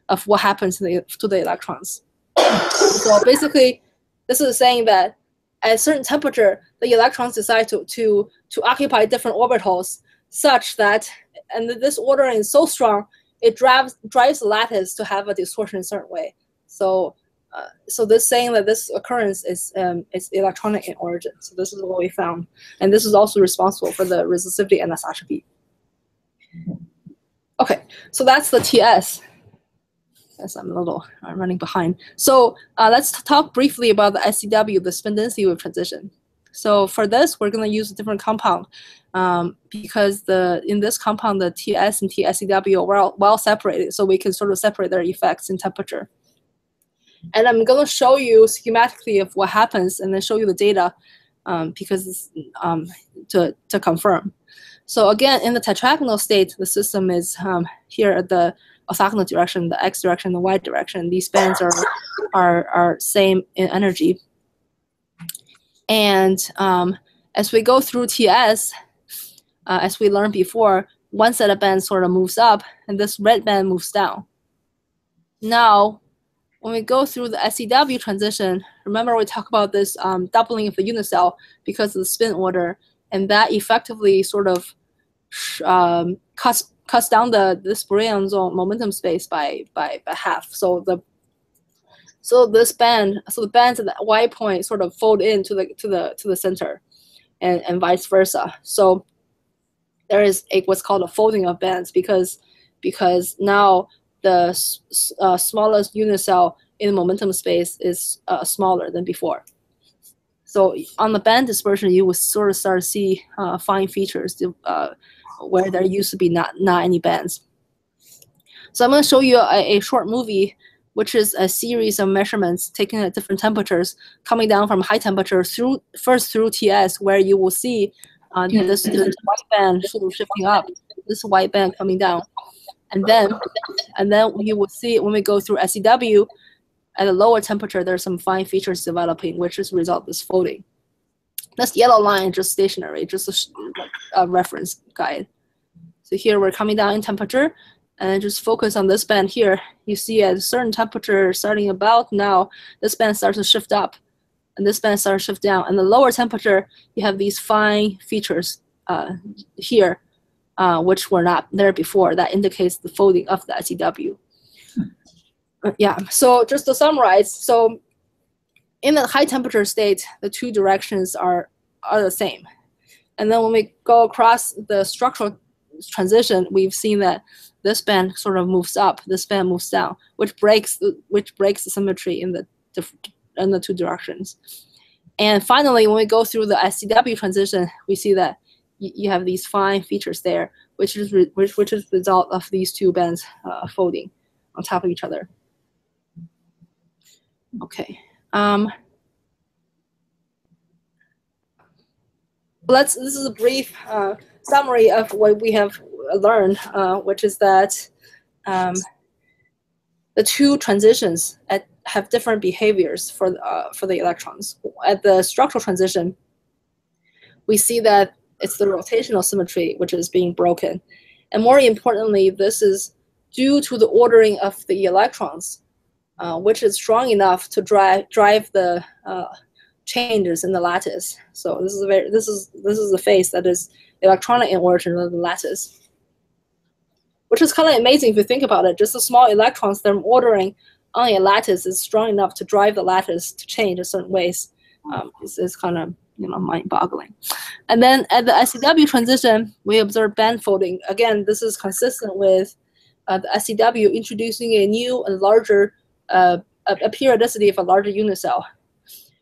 of what happens the, to the electrons. so basically, this is saying that at a certain temperature, the electrons decide to, to, to occupy different orbitals such that, and this ordering is so strong, it drives, drives the lattice to have a distortion in a certain way. So, uh, so this saying that this occurrence is, um, is electronic in origin. So this is what we found. And this is also responsible for the resistivity and anisotropy. Okay, so that's the TS. Yes, I'm a little uh, running behind. So uh, let's talk briefly about the SDW, the spin density wave transition. So for this, we're going to use a different compound um, because the in this compound, the TS and TSDW are well, well separated, so we can sort of separate their effects in temperature. And I'm going to show you schematically of what happens and then show you the data um, because um, to, to confirm. So again, in the tetragonal state, the system is um, here at the orthogonal direction, the x direction, the y direction. These bands are, are, are same in energy. And um, as we go through TS, uh, as we learned before, one set of bands sort of moves up, and this red band moves down. Now, when we go through the SDW transition, remember we talked about this um, doubling of the unit cell because of the spin order, and that effectively sort of um, cuts cuts down the this Brillouin zone momentum space by by by half. So the so this band, so the bands at the y point sort of fold into the to the to the center, and and vice versa. So there is a what's called a folding of bands because because now the uh, smallest unit cell in the momentum space is uh, smaller than before. So on the band dispersion, you will sort of start to see uh, fine features uh, where there used to be not, not any bands. So I'm going to show you a, a, short movie, which is a series of measurements taken at different temperatures, coming down from high temperature through first through TS, where you will see uh, this, this white band sort of shifting up, this white band coming down, and then and then you will see when we go through SDW, at a lower temperature, there's some fine features developing, which is result of this folding. This yellow line just stationary, just a, a reference guide. So here we're coming down in temperature, and just focus on this band here. You see at a certain temperature, starting about now, this band starts to shift up, and this band starts to shift down. And the lower temperature, you have these fine features uh, here, uh, which were not there before. That indicates the folding of the SDW. Yeah, so just to summarize, so in the high temperature state, the two directions are, are the same. And then when we go across the structural transition, we've seen that this band sort of moves up, this band moves down, which breaks which breaks the symmetry in the in the two directions. And finally, when we go through the SDW transition, we see that you have these fine features there, which is which which is the result of these two bands uh, folding on top of each other. Okay. Um, let's. This is a brief uh, summary of what we have learned, uh, which is that um, the two transitions at, have different behaviors for uh, for the electrons. At the structural transition, we see that it's the rotational symmetry which is being broken, and more importantly, this is due to the ordering of the electrons uh, which is strong enough to drive drive the uh, changes in the lattice. So this is a very this is this is a phase that is electronic in origin of the lattice, which is kind of amazing if you think about it. Just the small electrons that are ordering on a lattice is strong enough to drive the lattice to change in certain ways. Um, it's, it's kind of you know mind-boggling. And then at the SDW transition, we observe band folding. Again, this is consistent with uh, the SDW introducing a new and larger a, a, periodicity of a larger unit cell.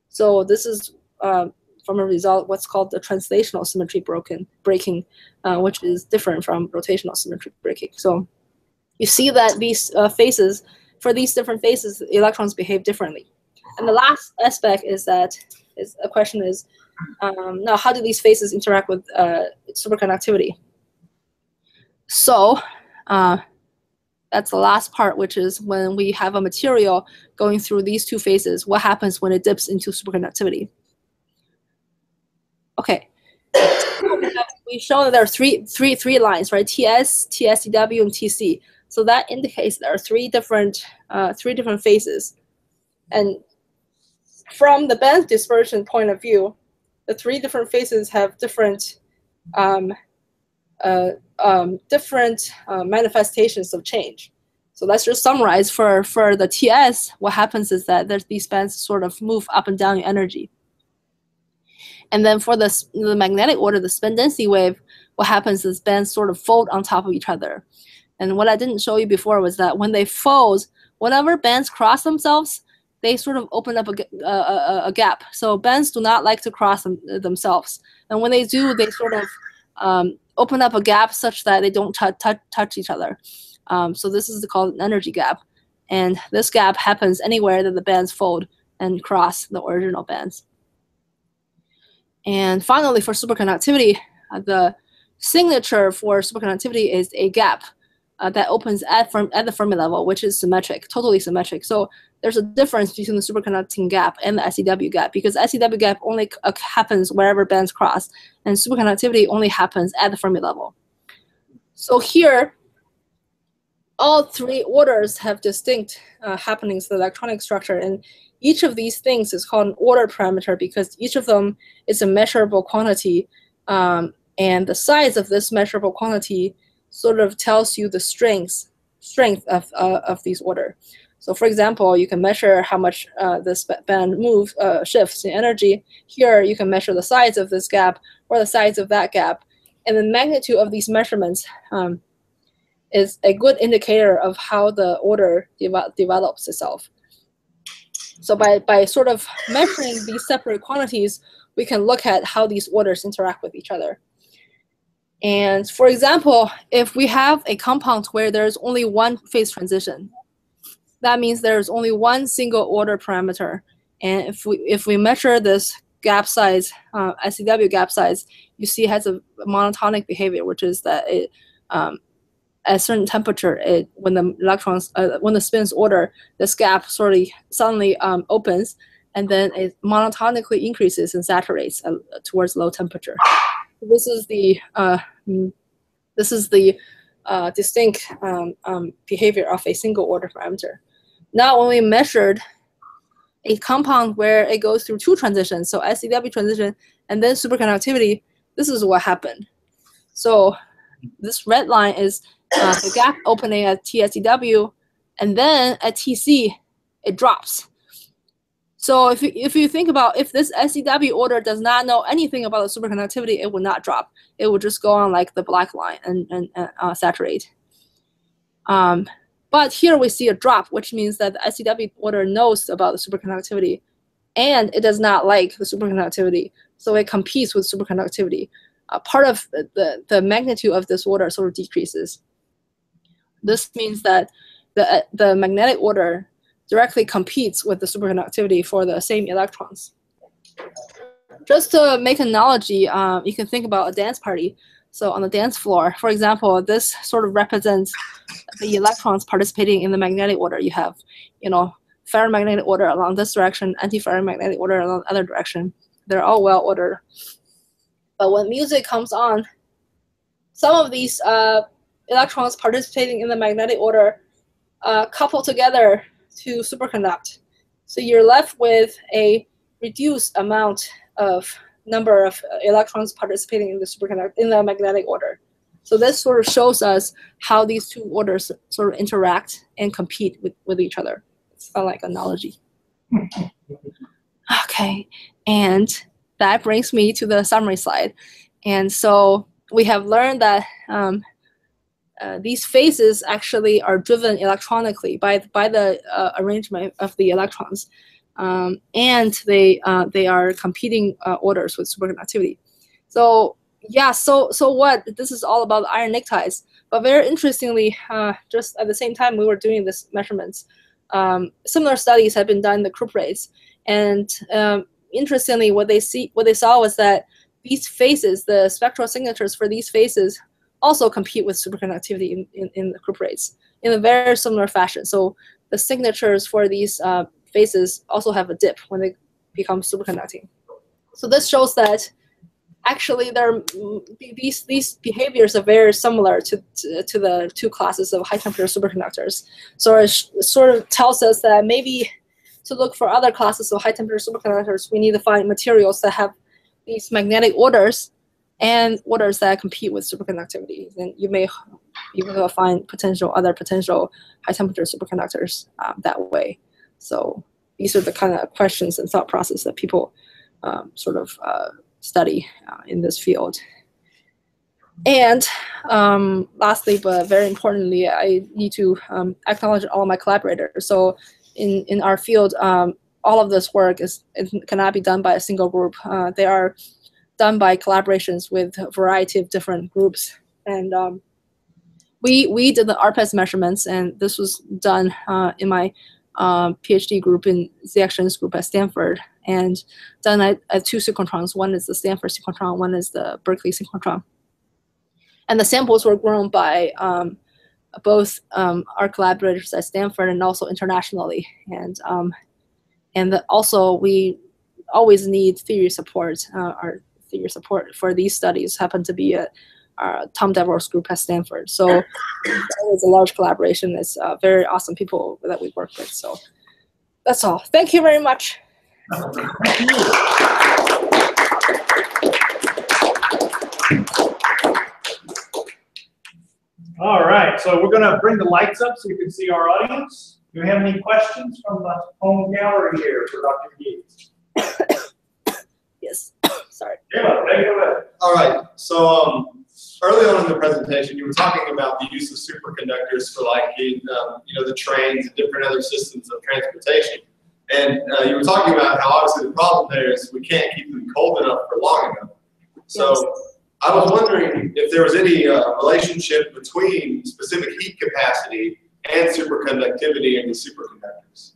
So this is uh, from a result what's called the translational symmetry broken breaking, uh, which is different from rotational symmetry breaking. So you see that these uh, phases, for these different phases, electrons behave differently. And the last aspect is that is a question is um, now how do these phases interact with uh, superconductivity? So uh, that's the last part, which is when we have a material going through these two phases, what happens when it dips into superconductivity? Okay. We've shown that there are three, three, three lines, right? TS, TSDW, and TC. So that indicates there are three different, uh, three different phases. And from the band dispersion point of view, the three different phases have different um, uh, um, different uh, manifestations of change. So let's just summarize for, for the TS, what happens is that there's these bands sort of move up and down in energy. And then for the, the magnetic order, the spin density wave, what happens is bands sort of fold on top of each other. And what I didn't show you before was that when they fold, whenever bands cross themselves, they sort of open up a, a, a gap. So bands do not like to cross them, themselves. And when they do, they sort of um, open up a gap such that they don't touch each other. Um, so this is called an energy gap. And this gap happens anywhere that the bands fold and cross the original bands. And finally, for superconductivity, uh, the signature for superconductivity is a gap uh, that opens at, at the Fermi level, which is symmetric, totally symmetric. So there's a difference between the superconducting gap and the SDW gap because SDW gap only uh, happens wherever bands cross, and superconductivity only happens at the Fermi level. So here, all three orders have distinct uh, happenings to the electronic structure, and each of these things is called an order parameter because each of them is a measurable quantity, um, and the size of this measurable quantity sort of tells you the strength strength of, uh, of these order. So for example, you can measure how much uh, this band moves, uh, shifts in energy. Here, you can measure the size of this gap or the size of that gap. And the magnitude of these measurements um, is a good indicator of how the order de develops itself. So by, by sort of measuring these separate quantities, we can look at how these orders interact with each other. And for example, if we have a compound where there's only one phase transition, that means there's only one single order parameter. And if we if we measure this gap size, uh, SDW gap size, you see it has a monotonic behavior, which is that it um, at a certain temperature, it when the electrons uh, when the spins order, this gap sort of suddenly um, opens, and then it monotonically increases and saturates uh, towards low temperature. This is the uh, mm, this is the uh, distinct um, um, behavior of a single order parameter not only measured a compound where it goes through two transitions, so SDW transition and then superconductivity, this is what happened. So this red line is uh, the gap opening at TSDW, and then at TC, it drops. So if you, if you think about if this SDW order does not know anything about the superconductivity, it will not drop. It will just go on like the black line and, and, and uh, saturate. Um, but here we see a drop, which means that the SDW order knows about the superconductivity and it does not like the superconductivity. So it competes with superconductivity. Uh, part of the, the magnitude of this order sort of decreases. This means that the, uh, the magnetic order directly competes with the superconductivity for the same electrons. Just to make an analogy, um, you can think about a dance party. So on the dance floor, for example, this sort of represents the electrons participating in the magnetic order. You have, you know, ferromagnetic order along this direction, antiferromagnetic order along the other direction. They're all well ordered. But when music comes on, some of these uh, electrons participating in the magnetic order uh, couple together to superconduct. So you're left with a reduced amount of number of electrons participating in the superconductor in the magnetic order. So this sort of shows us how these two orders sort of interact and compete with, with each other. It's kind of like analogy. okay, and that brings me to the summary slide. And so we have learned that um, uh, these phases actually are driven electronically by, by the uh, arrangement of the electrons um, and they uh, they are competing uh, orders with superconductivity. So yeah, so so what? This is all about iron pnictides. But very interestingly, uh, just at the same time we were doing this measurements, um, similar studies have been done in the cuprates, and um, interestingly, what they see what they saw was that these phases, the spectral signatures for these phases, also compete with superconductivity in, in, in the cuprates in a very similar fashion. So the signatures for these uh, phases also have a dip when they become superconducting. So this shows that actually there these these behaviors are very similar to, to, to the two classes of high temperature superconductors. So it sort of tells us that maybe to look for other classes of high temperature superconductors, we need to find materials that have these magnetic orders and orders that compete with superconductivity. And you may you will find potential other potential high temperature superconductors um, that way. So these are the kind of questions and thought process that people um, sort of uh, study uh, in this field. and um, lastly, but very importantly, I need to um, acknowledge all my collaborators. So in, in our field, um, all of this work is cannot be done by a single group. Uh, they are done by collaborations with a variety of different groups. And um, we, we did the ARPES measurements, and this was done uh, in my uh, PhD group in the actions group at Stanford, and done at, at two synchrotrons. One is the Stanford synchrotron, one is the Berkeley synchrotron. And the samples were grown by um, both um, our collaborators at Stanford and also internationally. And um, and the, also we always need theory support. Uh, our theory support for these studies happen to be a, uh, Tom Devereaux's group at Stanford. So it's a large collaboration. It's uh, very awesome people that we work with. So that's all. Thank you very much. All right, so we're going to bring the lights up so you can see our audience. Do we have any questions from the home gallery here for Dr. Yates? yes, sorry. Yeah, take it. All right, so um, early on in the presentation, you were talking about the use of superconductors for like, um, you know, the trains and different other systems of transportation. And uh, you were talking about how obviously the problem there is we can't keep them cold enough for long enough. So. I was wondering if there was any uh, relationship between specific heat capacity and superconductivity in the superconductors.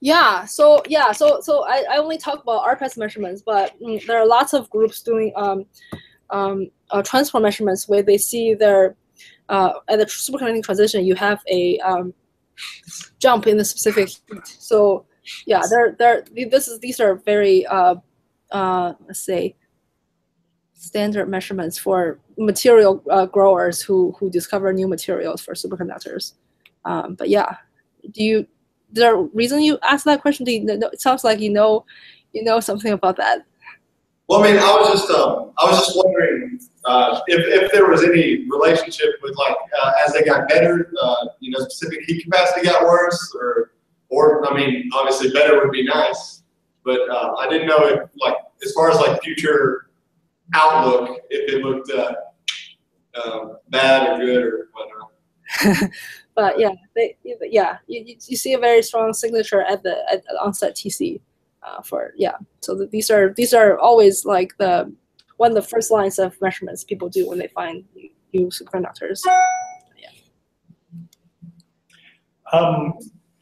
Yeah, so yeah, so so I, I only talk about ARPES measurements, but mm, there are lots of groups doing um, um, uh, transport measurements where they see their uh, at the superconducting transition you have a um, jump in the specific heat. So yeah, they're, they're, this is, these are very, uh, uh, let's say, standard measurements for material uh, growers who, who discover new materials for superconductors. Um, but yeah, do you, the reason you asked that question, do you know, it sounds like you know, you know something about that. Well, I mean, I was just, um, I was just wondering uh, if, if there was any relationship with like uh, as they got better, uh, you know, specific heat capacity got worse, or, or I mean, obviously better would be nice, but uh, I didn't know if like as far as like future outlook, if it looked uh, um, bad or good or whatnot. but yeah, they, yeah, you, you see a very strong signature at the at onset TC uh, for yeah. So the, these are these are always like the one of the first lines of measurements people do when they find new superconductors. Yeah. Um,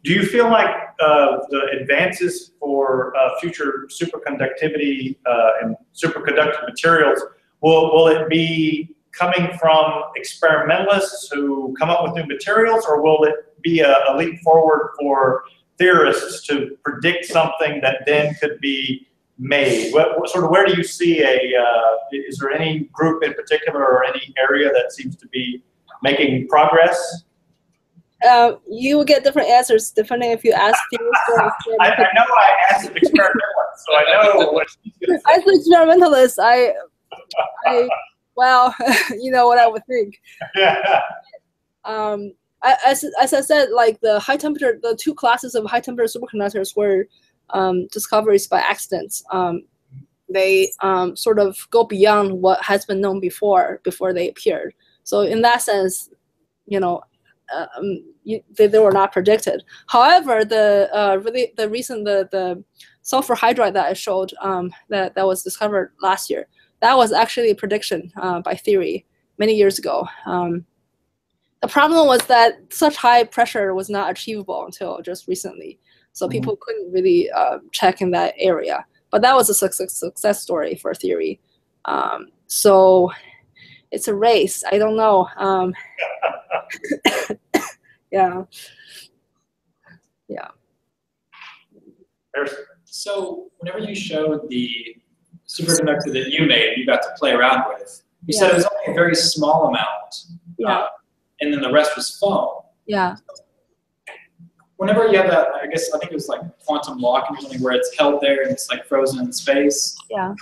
do you feel like uh, the advances for uh, future superconductivity uh, and superconductive materials will will it be coming from experimentalists who come up with new materials, or will it be a, a leap forward for theorists to predict something that then could be made? What, what, sort of where do you see a? Uh, is there any group in particular or any area that seems to be making progress? Uh, you will get different answers depending if you ask theorists. I, I know I asked an experimentalist, so I know what she's going to say. As an experimentalist, I, I, well, you know what I would think. Yeah. Um, as, as I said, like the high temperature, the two classes of high temperature superconductors were um, discoveries by accidents. Um, they um, sort of go beyond what has been known before before they appeared. So in that sense, you know, um, you, they, they were not predicted. However, the uh, really the recent the the sulfur hydride that I showed um, that that was discovered last year, that was actually a prediction uh, by theory many years ago. Um, the problem was that such high pressure was not achievable until just recently. So mm-hmm. people couldn't really uh, check in that area. But that was a success, success story for theory. Um, so it's a race. I don't know. Um, yeah. Yeah. So whenever you showed the superconductor that you made, you got to play around with, you yeah. said it was only a very small amount. Yeah. Uh, and then the rest was foam. Yeah. Whenever you have that, I guess I think it was like quantum locking or something where it's held there and it's like frozen in space. Yeah.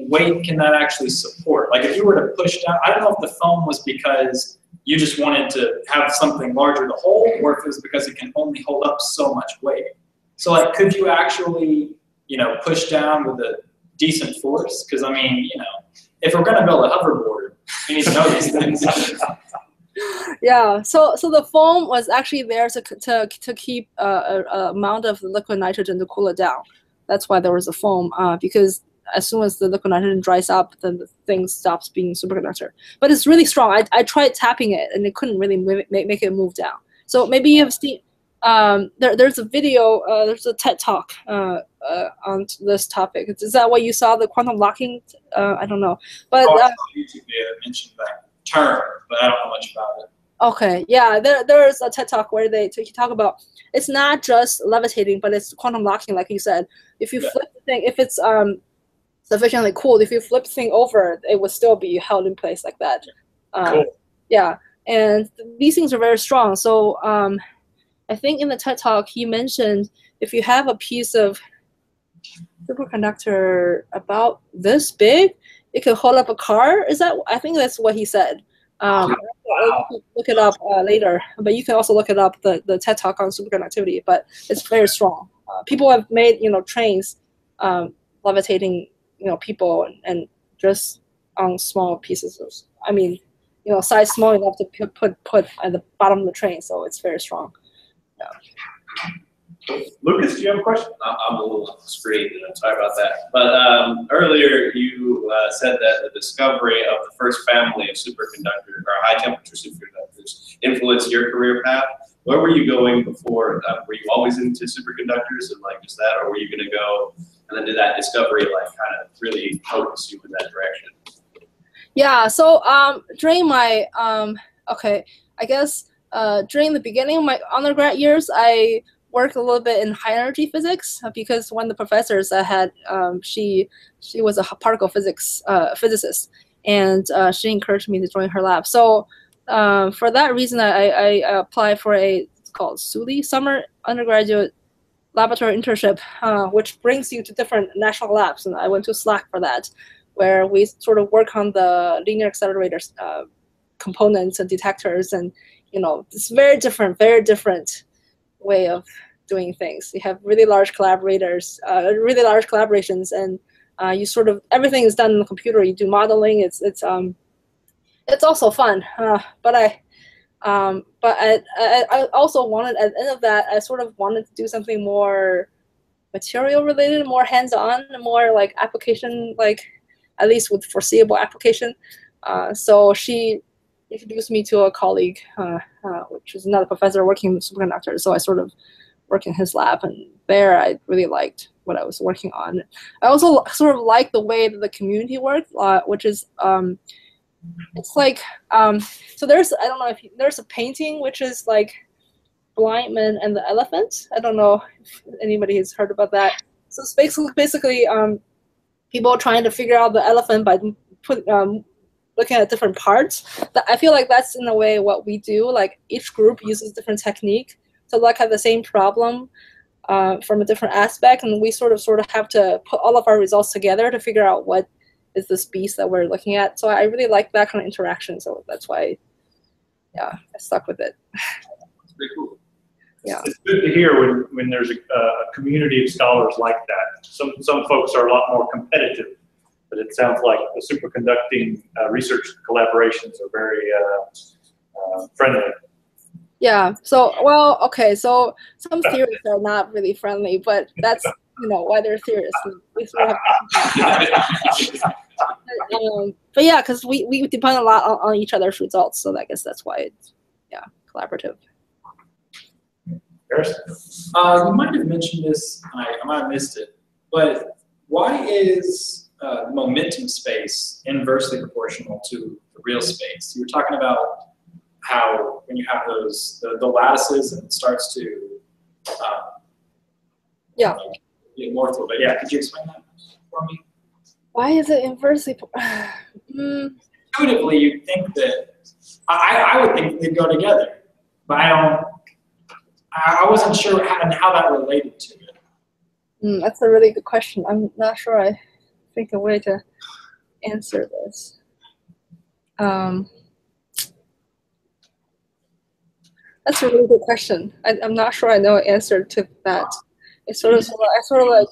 Weight can that actually support? Like if you were to push down, I don't know if the foam was because you just wanted to have something larger to hold, or if it was because it can only hold up so much weight. So like, could you actually, you know, push down with a decent force? Because I mean, you know, if we're going to build a hoverboard, You need to know these things. yeah. So so the foam was actually there to to to keep uh, a, a amount of liquid nitrogen to cool it down. That's why there was a foam uh, because as soon as the liquid nitrogen dries up, then the thing stops being superconductor. But it's really strong. I, I tried tapping it and it couldn't really make, make it move down. So maybe you have seen um, there, there's a video, uh, there's a TED talk uh, uh, on this topic. Is that what you saw, the quantum locking? Uh, I don't know. But Oh, uh, YouTube that mentioned that term, but I don't know much about it. Okay, yeah, there there's a TED talk where they talk about it's not just levitating, but it's quantum locking, like you said. If you Yeah. flip the thing, if it's um sufficiently cooled, if you flip the thing over, it would still be held in place like that. Um, Cool. Yeah, and th- these things are very strong. So um, I think in the TED talk he mentioned if you have a piece of superconductor about this big, it can hold up a car. Is that? I think that's what he said. Um, Wow. you can look it up uh, later, but you can also look it up the, the TED talk on superconductivity. But it's very strong. Uh, people have made you know trains um, levitating you know people and, and just on small pieces of I mean you know size small enough to put put, put at the bottom of the train. So it's very strong. Lucas, do you have a question? I- I'm a little off the screen, and I'm sorry about that. But um, earlier you uh, said that the discovery of the first family of superconductor or high temperature superconductors influenced your career path. Where were you going before? Uh, were you always into superconductors and like just that, or were you going to go and then did that discovery like kind of really focus you in that direction? Yeah. So um, during my um, okay, I guess uh, during the beginning of my undergrad years, I worked a little bit in high energy physics uh, because one of the professors I had, um, she she was a particle physics uh, physicist, and uh, she encouraged me to join her lab. So um, for that reason, I, I, applied for a called SULI summer undergraduate laboratory internship, uh, which brings you to different national labs, and I went to SLAC for that where we sort of work on the linear accelerators uh, components and detectors and you know it's very different very different way of doing things you have really large collaborators uh, really large collaborations and uh, you sort of everything is done in the computer you do modeling it's it's um it's also fun uh, but i um, but I, I, I also wanted at the end of that i sort of wanted to do something more material related more hands-on more like application like at least with foreseeable application. Uh, so she introduced me to a colleague, uh, uh, which is another professor working in superconductors. So I sort of work in his lab, and there I really liked what I was working on. I also sort of like the way that the community works, uh, which is um, it's like um, so there's I don't know if you, there's a painting which is like blind man and the elephant. I don't know if anybody has heard about that. So it's basically basically um, people trying to figure out the elephant by put um, looking at different parts. That I feel like that's in a way what we do. Like each group uses different technique to look at the same problem uh, from a different aspect, and we sort of sort of have to put all of our results together to figure out what is this beast that we're looking at. So I really like that kind of interaction. So that's why, yeah, I stuck with it. It's pretty cool. Yeah. It's good to hear when, when there's a, a community of scholars like that. Some, some folks are a lot more competitive, but it sounds like the superconducting uh, research collaborations are very uh, uh, friendly. Yeah. So, well, okay. So some theories are not really friendly, but that's you know why they're theorists. We sort have um, but yeah, because we, we depend a lot on, on each other's results. So I guess that's why it's yeah collaborative. Uh, you might have mentioned this, I, I might have missed it, but why is uh, momentum space inversely proportional to the real space? You were talking about how when you have those the, the lattices and it starts to uh, Yeah. like, get more to it. But yeah, could you explain that for me? Why is it inversely? mm, Intuitively, you'd think that I, I would think they'd go together, but I don't. I wasn't sure how, how that related to it. mm, that's a really good question. I'm not sure. I think a way to answer this. Um, that's a really good question. I, I'm not sure I know an answer to that. It's sort of, sort of I sort of like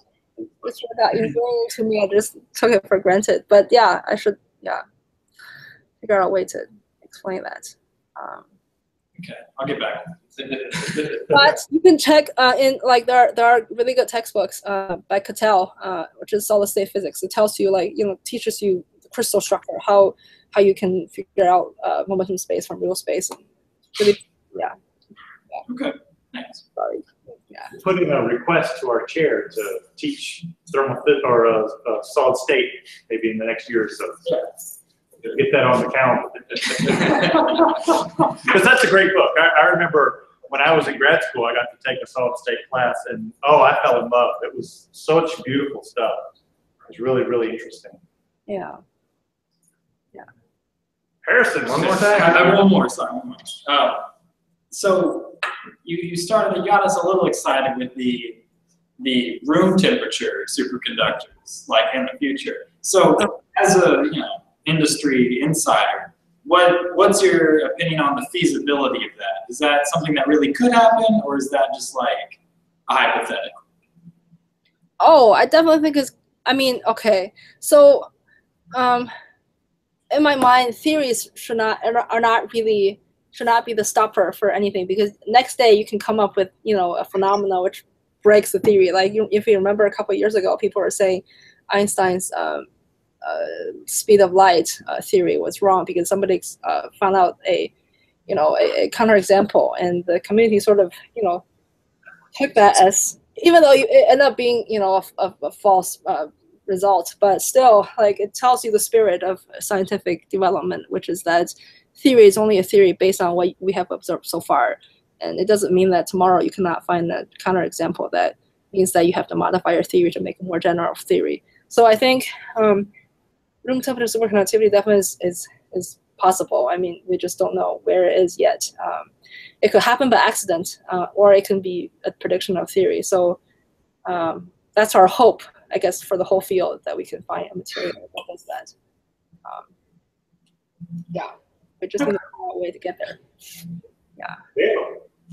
it's sort of ingrained to me. I just took it for granted. But yeah, I should yeah figure out a way to explain that. Um, Okay, I'll get back. but you can check uh, in like there are, there are really good textbooks uh, by Kittel, uh, which is solid state physics. It tells you like you know teaches you the crystal structure, how how you can figure out uh, momentum space from real space. And really, yeah. Okay, thanks. Sorry. Putting a request to our chair to teach thermal fit or uh, uh, solid state maybe in the next year or so. Yes. Get that on the calendar. Because that's a great book. I, I remember when I was in grad school, I got to take a solid state class and, oh, I fell in love. It was such beautiful stuff. It was really, really interesting. Yeah. Yeah. Harrison, one more I have time. one more, sorry, one more. Uh, so you, you started, you got us a little excited with the, the room temperature superconductors, like in the future. So as a, you know, industry insider, what, what's your opinion on the feasibility of that? Is that something that really could happen, or is that just like a hypothetical? Oh, I definitely think it's. I mean, okay. So, um, in my mind, theories should not are not- are not really should not be the stopper for anything because next day you can come up with you know a phenomena which breaks the theory. Like you, if you remember a couple years ago, people were saying Einstein's um, uh, speed of light uh, theory was wrong because somebody uh, found out a you know a, a counterexample, and the community sort of you know took that as even though you, it ended up being you know a, a, a false uh, result, but still like it tells you the spirit of scientific development, which is that theory is only a theory based on what we have observed so far, and it doesn't mean that tomorrow you cannot find a counterexample that means that you have to modify your theory to make a more general theory. So I think um, room temperature superconductivity definitely is, is is possible. I mean, we just don't know where it is yet. Um, it could happen by accident, uh, or it can be a prediction of theory. So um, that's our hope, I guess, for the whole field that we can find a material that does that. Um, yeah, we just find a way to get there.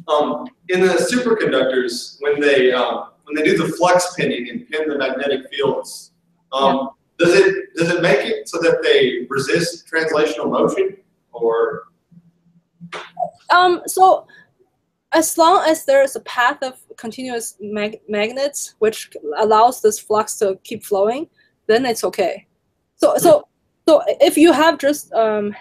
Um, in the superconductors, when they um, when they do the flux pinning and pin the magnetic fields, um, does it does it make it so that they resist translational motion, or Um, so as long as there is a path of continuous mag- magnets which allows this flux to keep flowing, then it's okay. So so so if you have just um,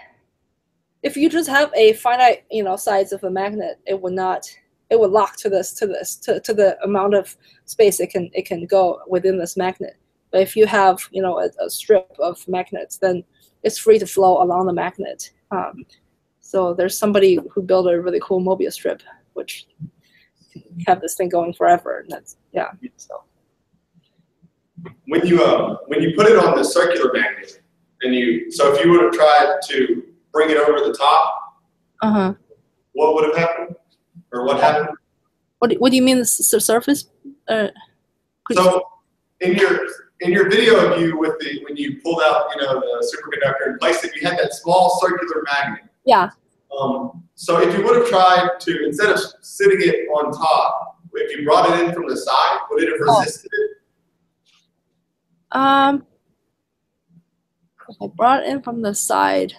if you just have a finite you know size of a magnet, it will not it will lock to this to this to, to the amount of space it can it can go within this magnet. But if you have you know a, a strip of magnets, then it's free to flow along the magnet. Um, so there's somebody who built a really cool Mobius strip, which have this thing going forever. And that's yeah. So when you um, when you put it on the circular magnet, and you so if you would have tried to bring it over the top, uh huh. what would have happened, or what happened? What do, what do you mean the surface? Uh, So in your in your video of you with the when you pulled out you know the superconductor and placed it, you had that small circular magnet. yeah. Um, so if you would have tried to instead of sitting it on top, if you brought it in from the side, would it have Oh. resisted it? Um. If I brought it in from the side.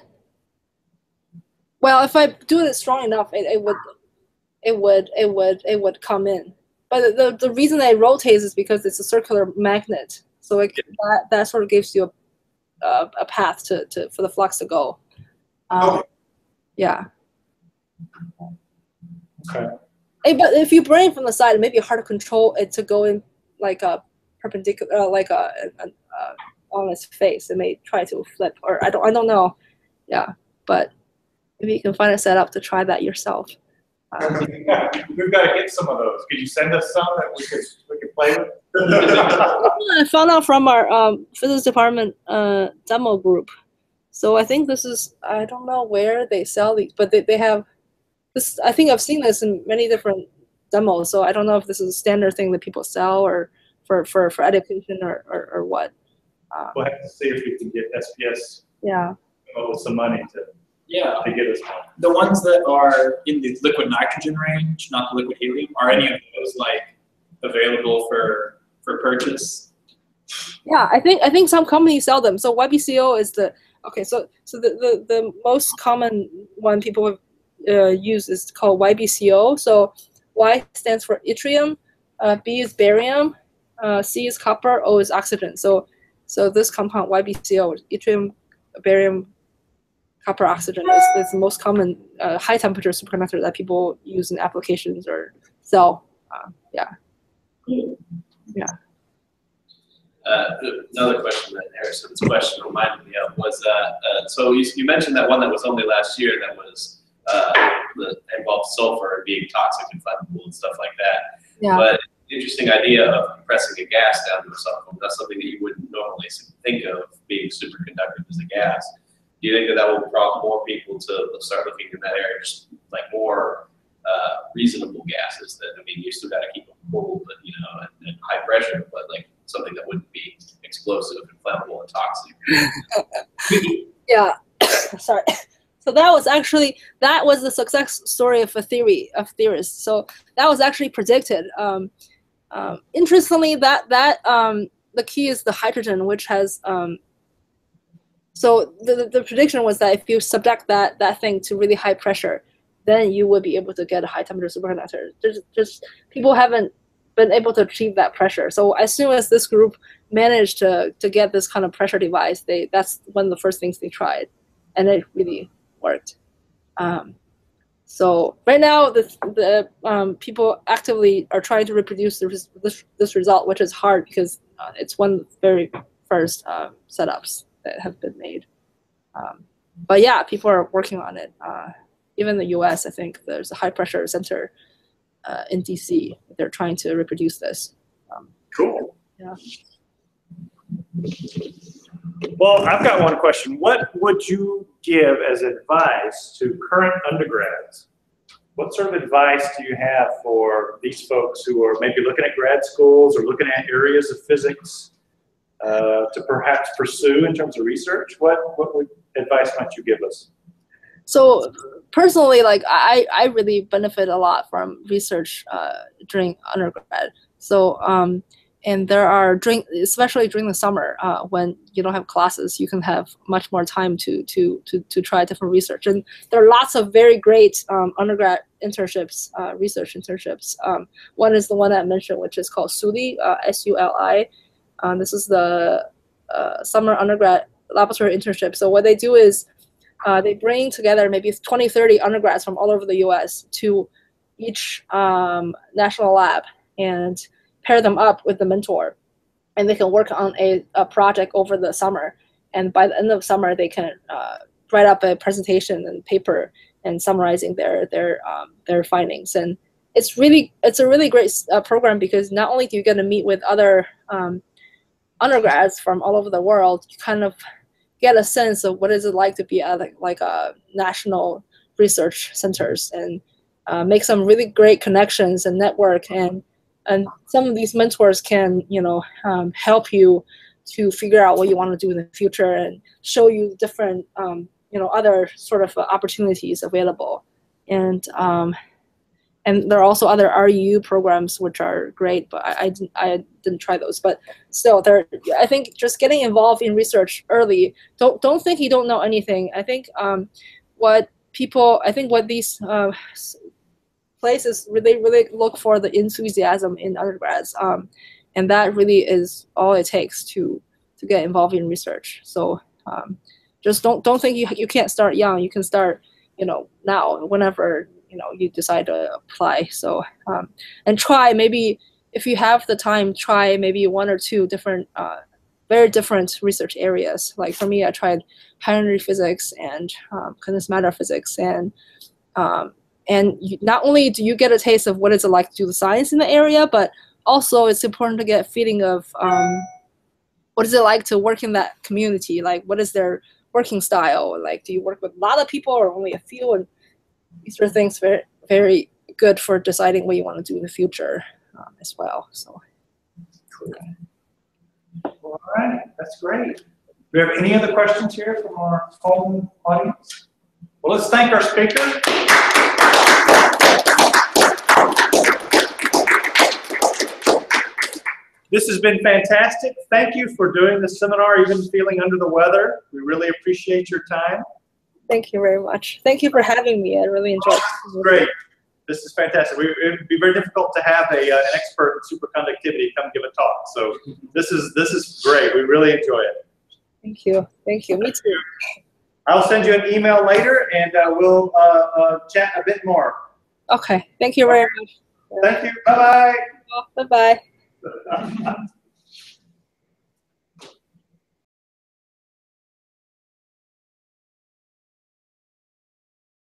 Well, if I do it strong enough, it, it would, it would, it would, it would come in. But the, the reason that it rotates is because it's a circular magnet, so it, that that sort of gives you a, a, a path to, to for the flux to go. Um, Okay. Yeah. Okay. But if you bring it from the side, it may be hard to control it to go in like a perpendicular, uh, like a, a, a on its face. It may try to flip, or I don't, I don't know. Yeah, but maybe you can find a setup to try that yourself. Um, We've got to get some of those. Could you send us some that we could, we could play with? I found out from our um, physics department uh, demo group. So I think this is I don't know where they sell these, but they, they have this. I think I've seen this in many different demos. So I don't know if this is a standard thing that people sell or for for, for education or, or, or what. Uh, We'll have to see if we can get SPS yeah. come with some money to, Yeah, to get us one. the ones that are in the liquid nitrogen range, not the liquid helium, are any of those like available for for purchase? Yeah, I think I think some companies sell them. So YBCO is the Okay, so so the, the, the most common one people uh, use is called YBCO. So Y stands for yttrium, uh, B is barium, uh, C is copper, O is oxygen. So so this compound YBCO, is yttrium, barium, copper, oxygen is, is the most common uh, high temperature superconductor that people use in applications or sell. Uh, yeah. Uh, another question that Harrison's question reminded me of was, uh, uh, so you, you mentioned that one that was only last year that was, uh, that involved sulfur and being toxic and flammable and stuff like that. Yeah. But interesting idea of compressing a gas down to a sulfur. That's something that you wouldn't normally think of being superconductive as a gas. Do you think that that will prompt more people to start looking in that area, just like more uh, reasonable gases that, I mean, you still gotta keep them cool, but, you know, high pressure, but like something that wouldn't be explosive and flammable and toxic. Yeah, sorry. So that was actually that was the success story of a theory of theorists. So that was actually predicted. Um, um, interestingly, that that um, the key is the hydrogen, which has. So the, the prediction was that if you subject that that thing to really high pressure, then you would be able to get a high temperature superconductor. Just, just people haven't been able to achieve that pressure. So as soon as this group managed to to get this kind of pressure device, they that's one of the first things they tried, and it really worked. Um, so right now, the the um, people actively are trying to reproduce this this, this result, which is hard because uh, it's one very first uh, setups that have been made. Um, but yeah, people are working on it. Uh, even the U.S., I think there's a high pressure center uh, in DC. They're trying to reproduce this. Um, Cool. Yeah. Well, I've got one question. What would you give as advice to current undergrads? What sort of advice do you have for these folks who are maybe looking at grad schools or looking at areas of physics uh, to perhaps pursue in terms of research? What, what would, advice might you give us? so personally like i i really benefit a lot from research uh, during undergrad so um and there are during especially during the summer uh, when you don't have classes you can have much more time to to to, to try different research and there are lots of very great um, undergrad internships uh, research internships um, one is the one i mentioned which is called suli uh, s-u-l-i um, this is the uh, summer undergrad laboratory internship so what they do is uh, they bring together maybe 20, 30 undergrads from all over the US to each um, national lab and pair them up with the mentor. And they can work on a, a project over the summer. And by the end of summer, they can uh, write up a presentation and paper and summarizing their their um, their findings. And it's really it's a really great uh, program because not only do you get to meet with other um, undergrads from all over the world, you kind of get a sense of what is it like to be at like, a national research centers and uh, make some really great connections and network. And and some of these mentors can you know um, help you to figure out what you want to do in the future and show you different um, you know other sort of uh, opportunities available. And um, and there are also other REU programs which are great, but I, I, didn't, I didn't try those. But still, there. I think just getting involved in research early. Don't don't think you don't know anything. I think um, what people, I think what these uh, places really really look for the enthusiasm in undergrads, um, and that really is all it takes to to get involved in research. So um, just don't don't think you you can't start young. You can start, you know, now whenever you know you decide to apply. So um, and try maybe if you have the time try maybe one or two different uh, very different research areas. Like for me i tried high energy physics and um, condensed matter physics and um, and you, not only do you get a taste of what it's like to do the science in the area but also it's important to get a feeling of um, what is it like to work in that community? Like what is their working style? Like do you work with a lot of people or only a few? And these are things very very good for deciding what you want to do in the future um, as well. So. All right, that's great. Do we have any other questions here from our home audience? Well, let's thank our speaker. This has been fantastic. Thank you for doing this seminar, even feeling under the weather. We really appreciate your time. Thank you very much. Thank you for having me. I really enjoyed it. Great. This is fantastic. We, it'd be very difficult to have a, uh, an expert in superconductivity come give a talk. So this is, this is great. We really enjoy it. Thank you. Thank you. Me too. I'll send you an email later and uh, we'll uh, uh, chat a bit more. Okay. Thank you very much. Thank you. Bye-bye. Bye bye. Bye.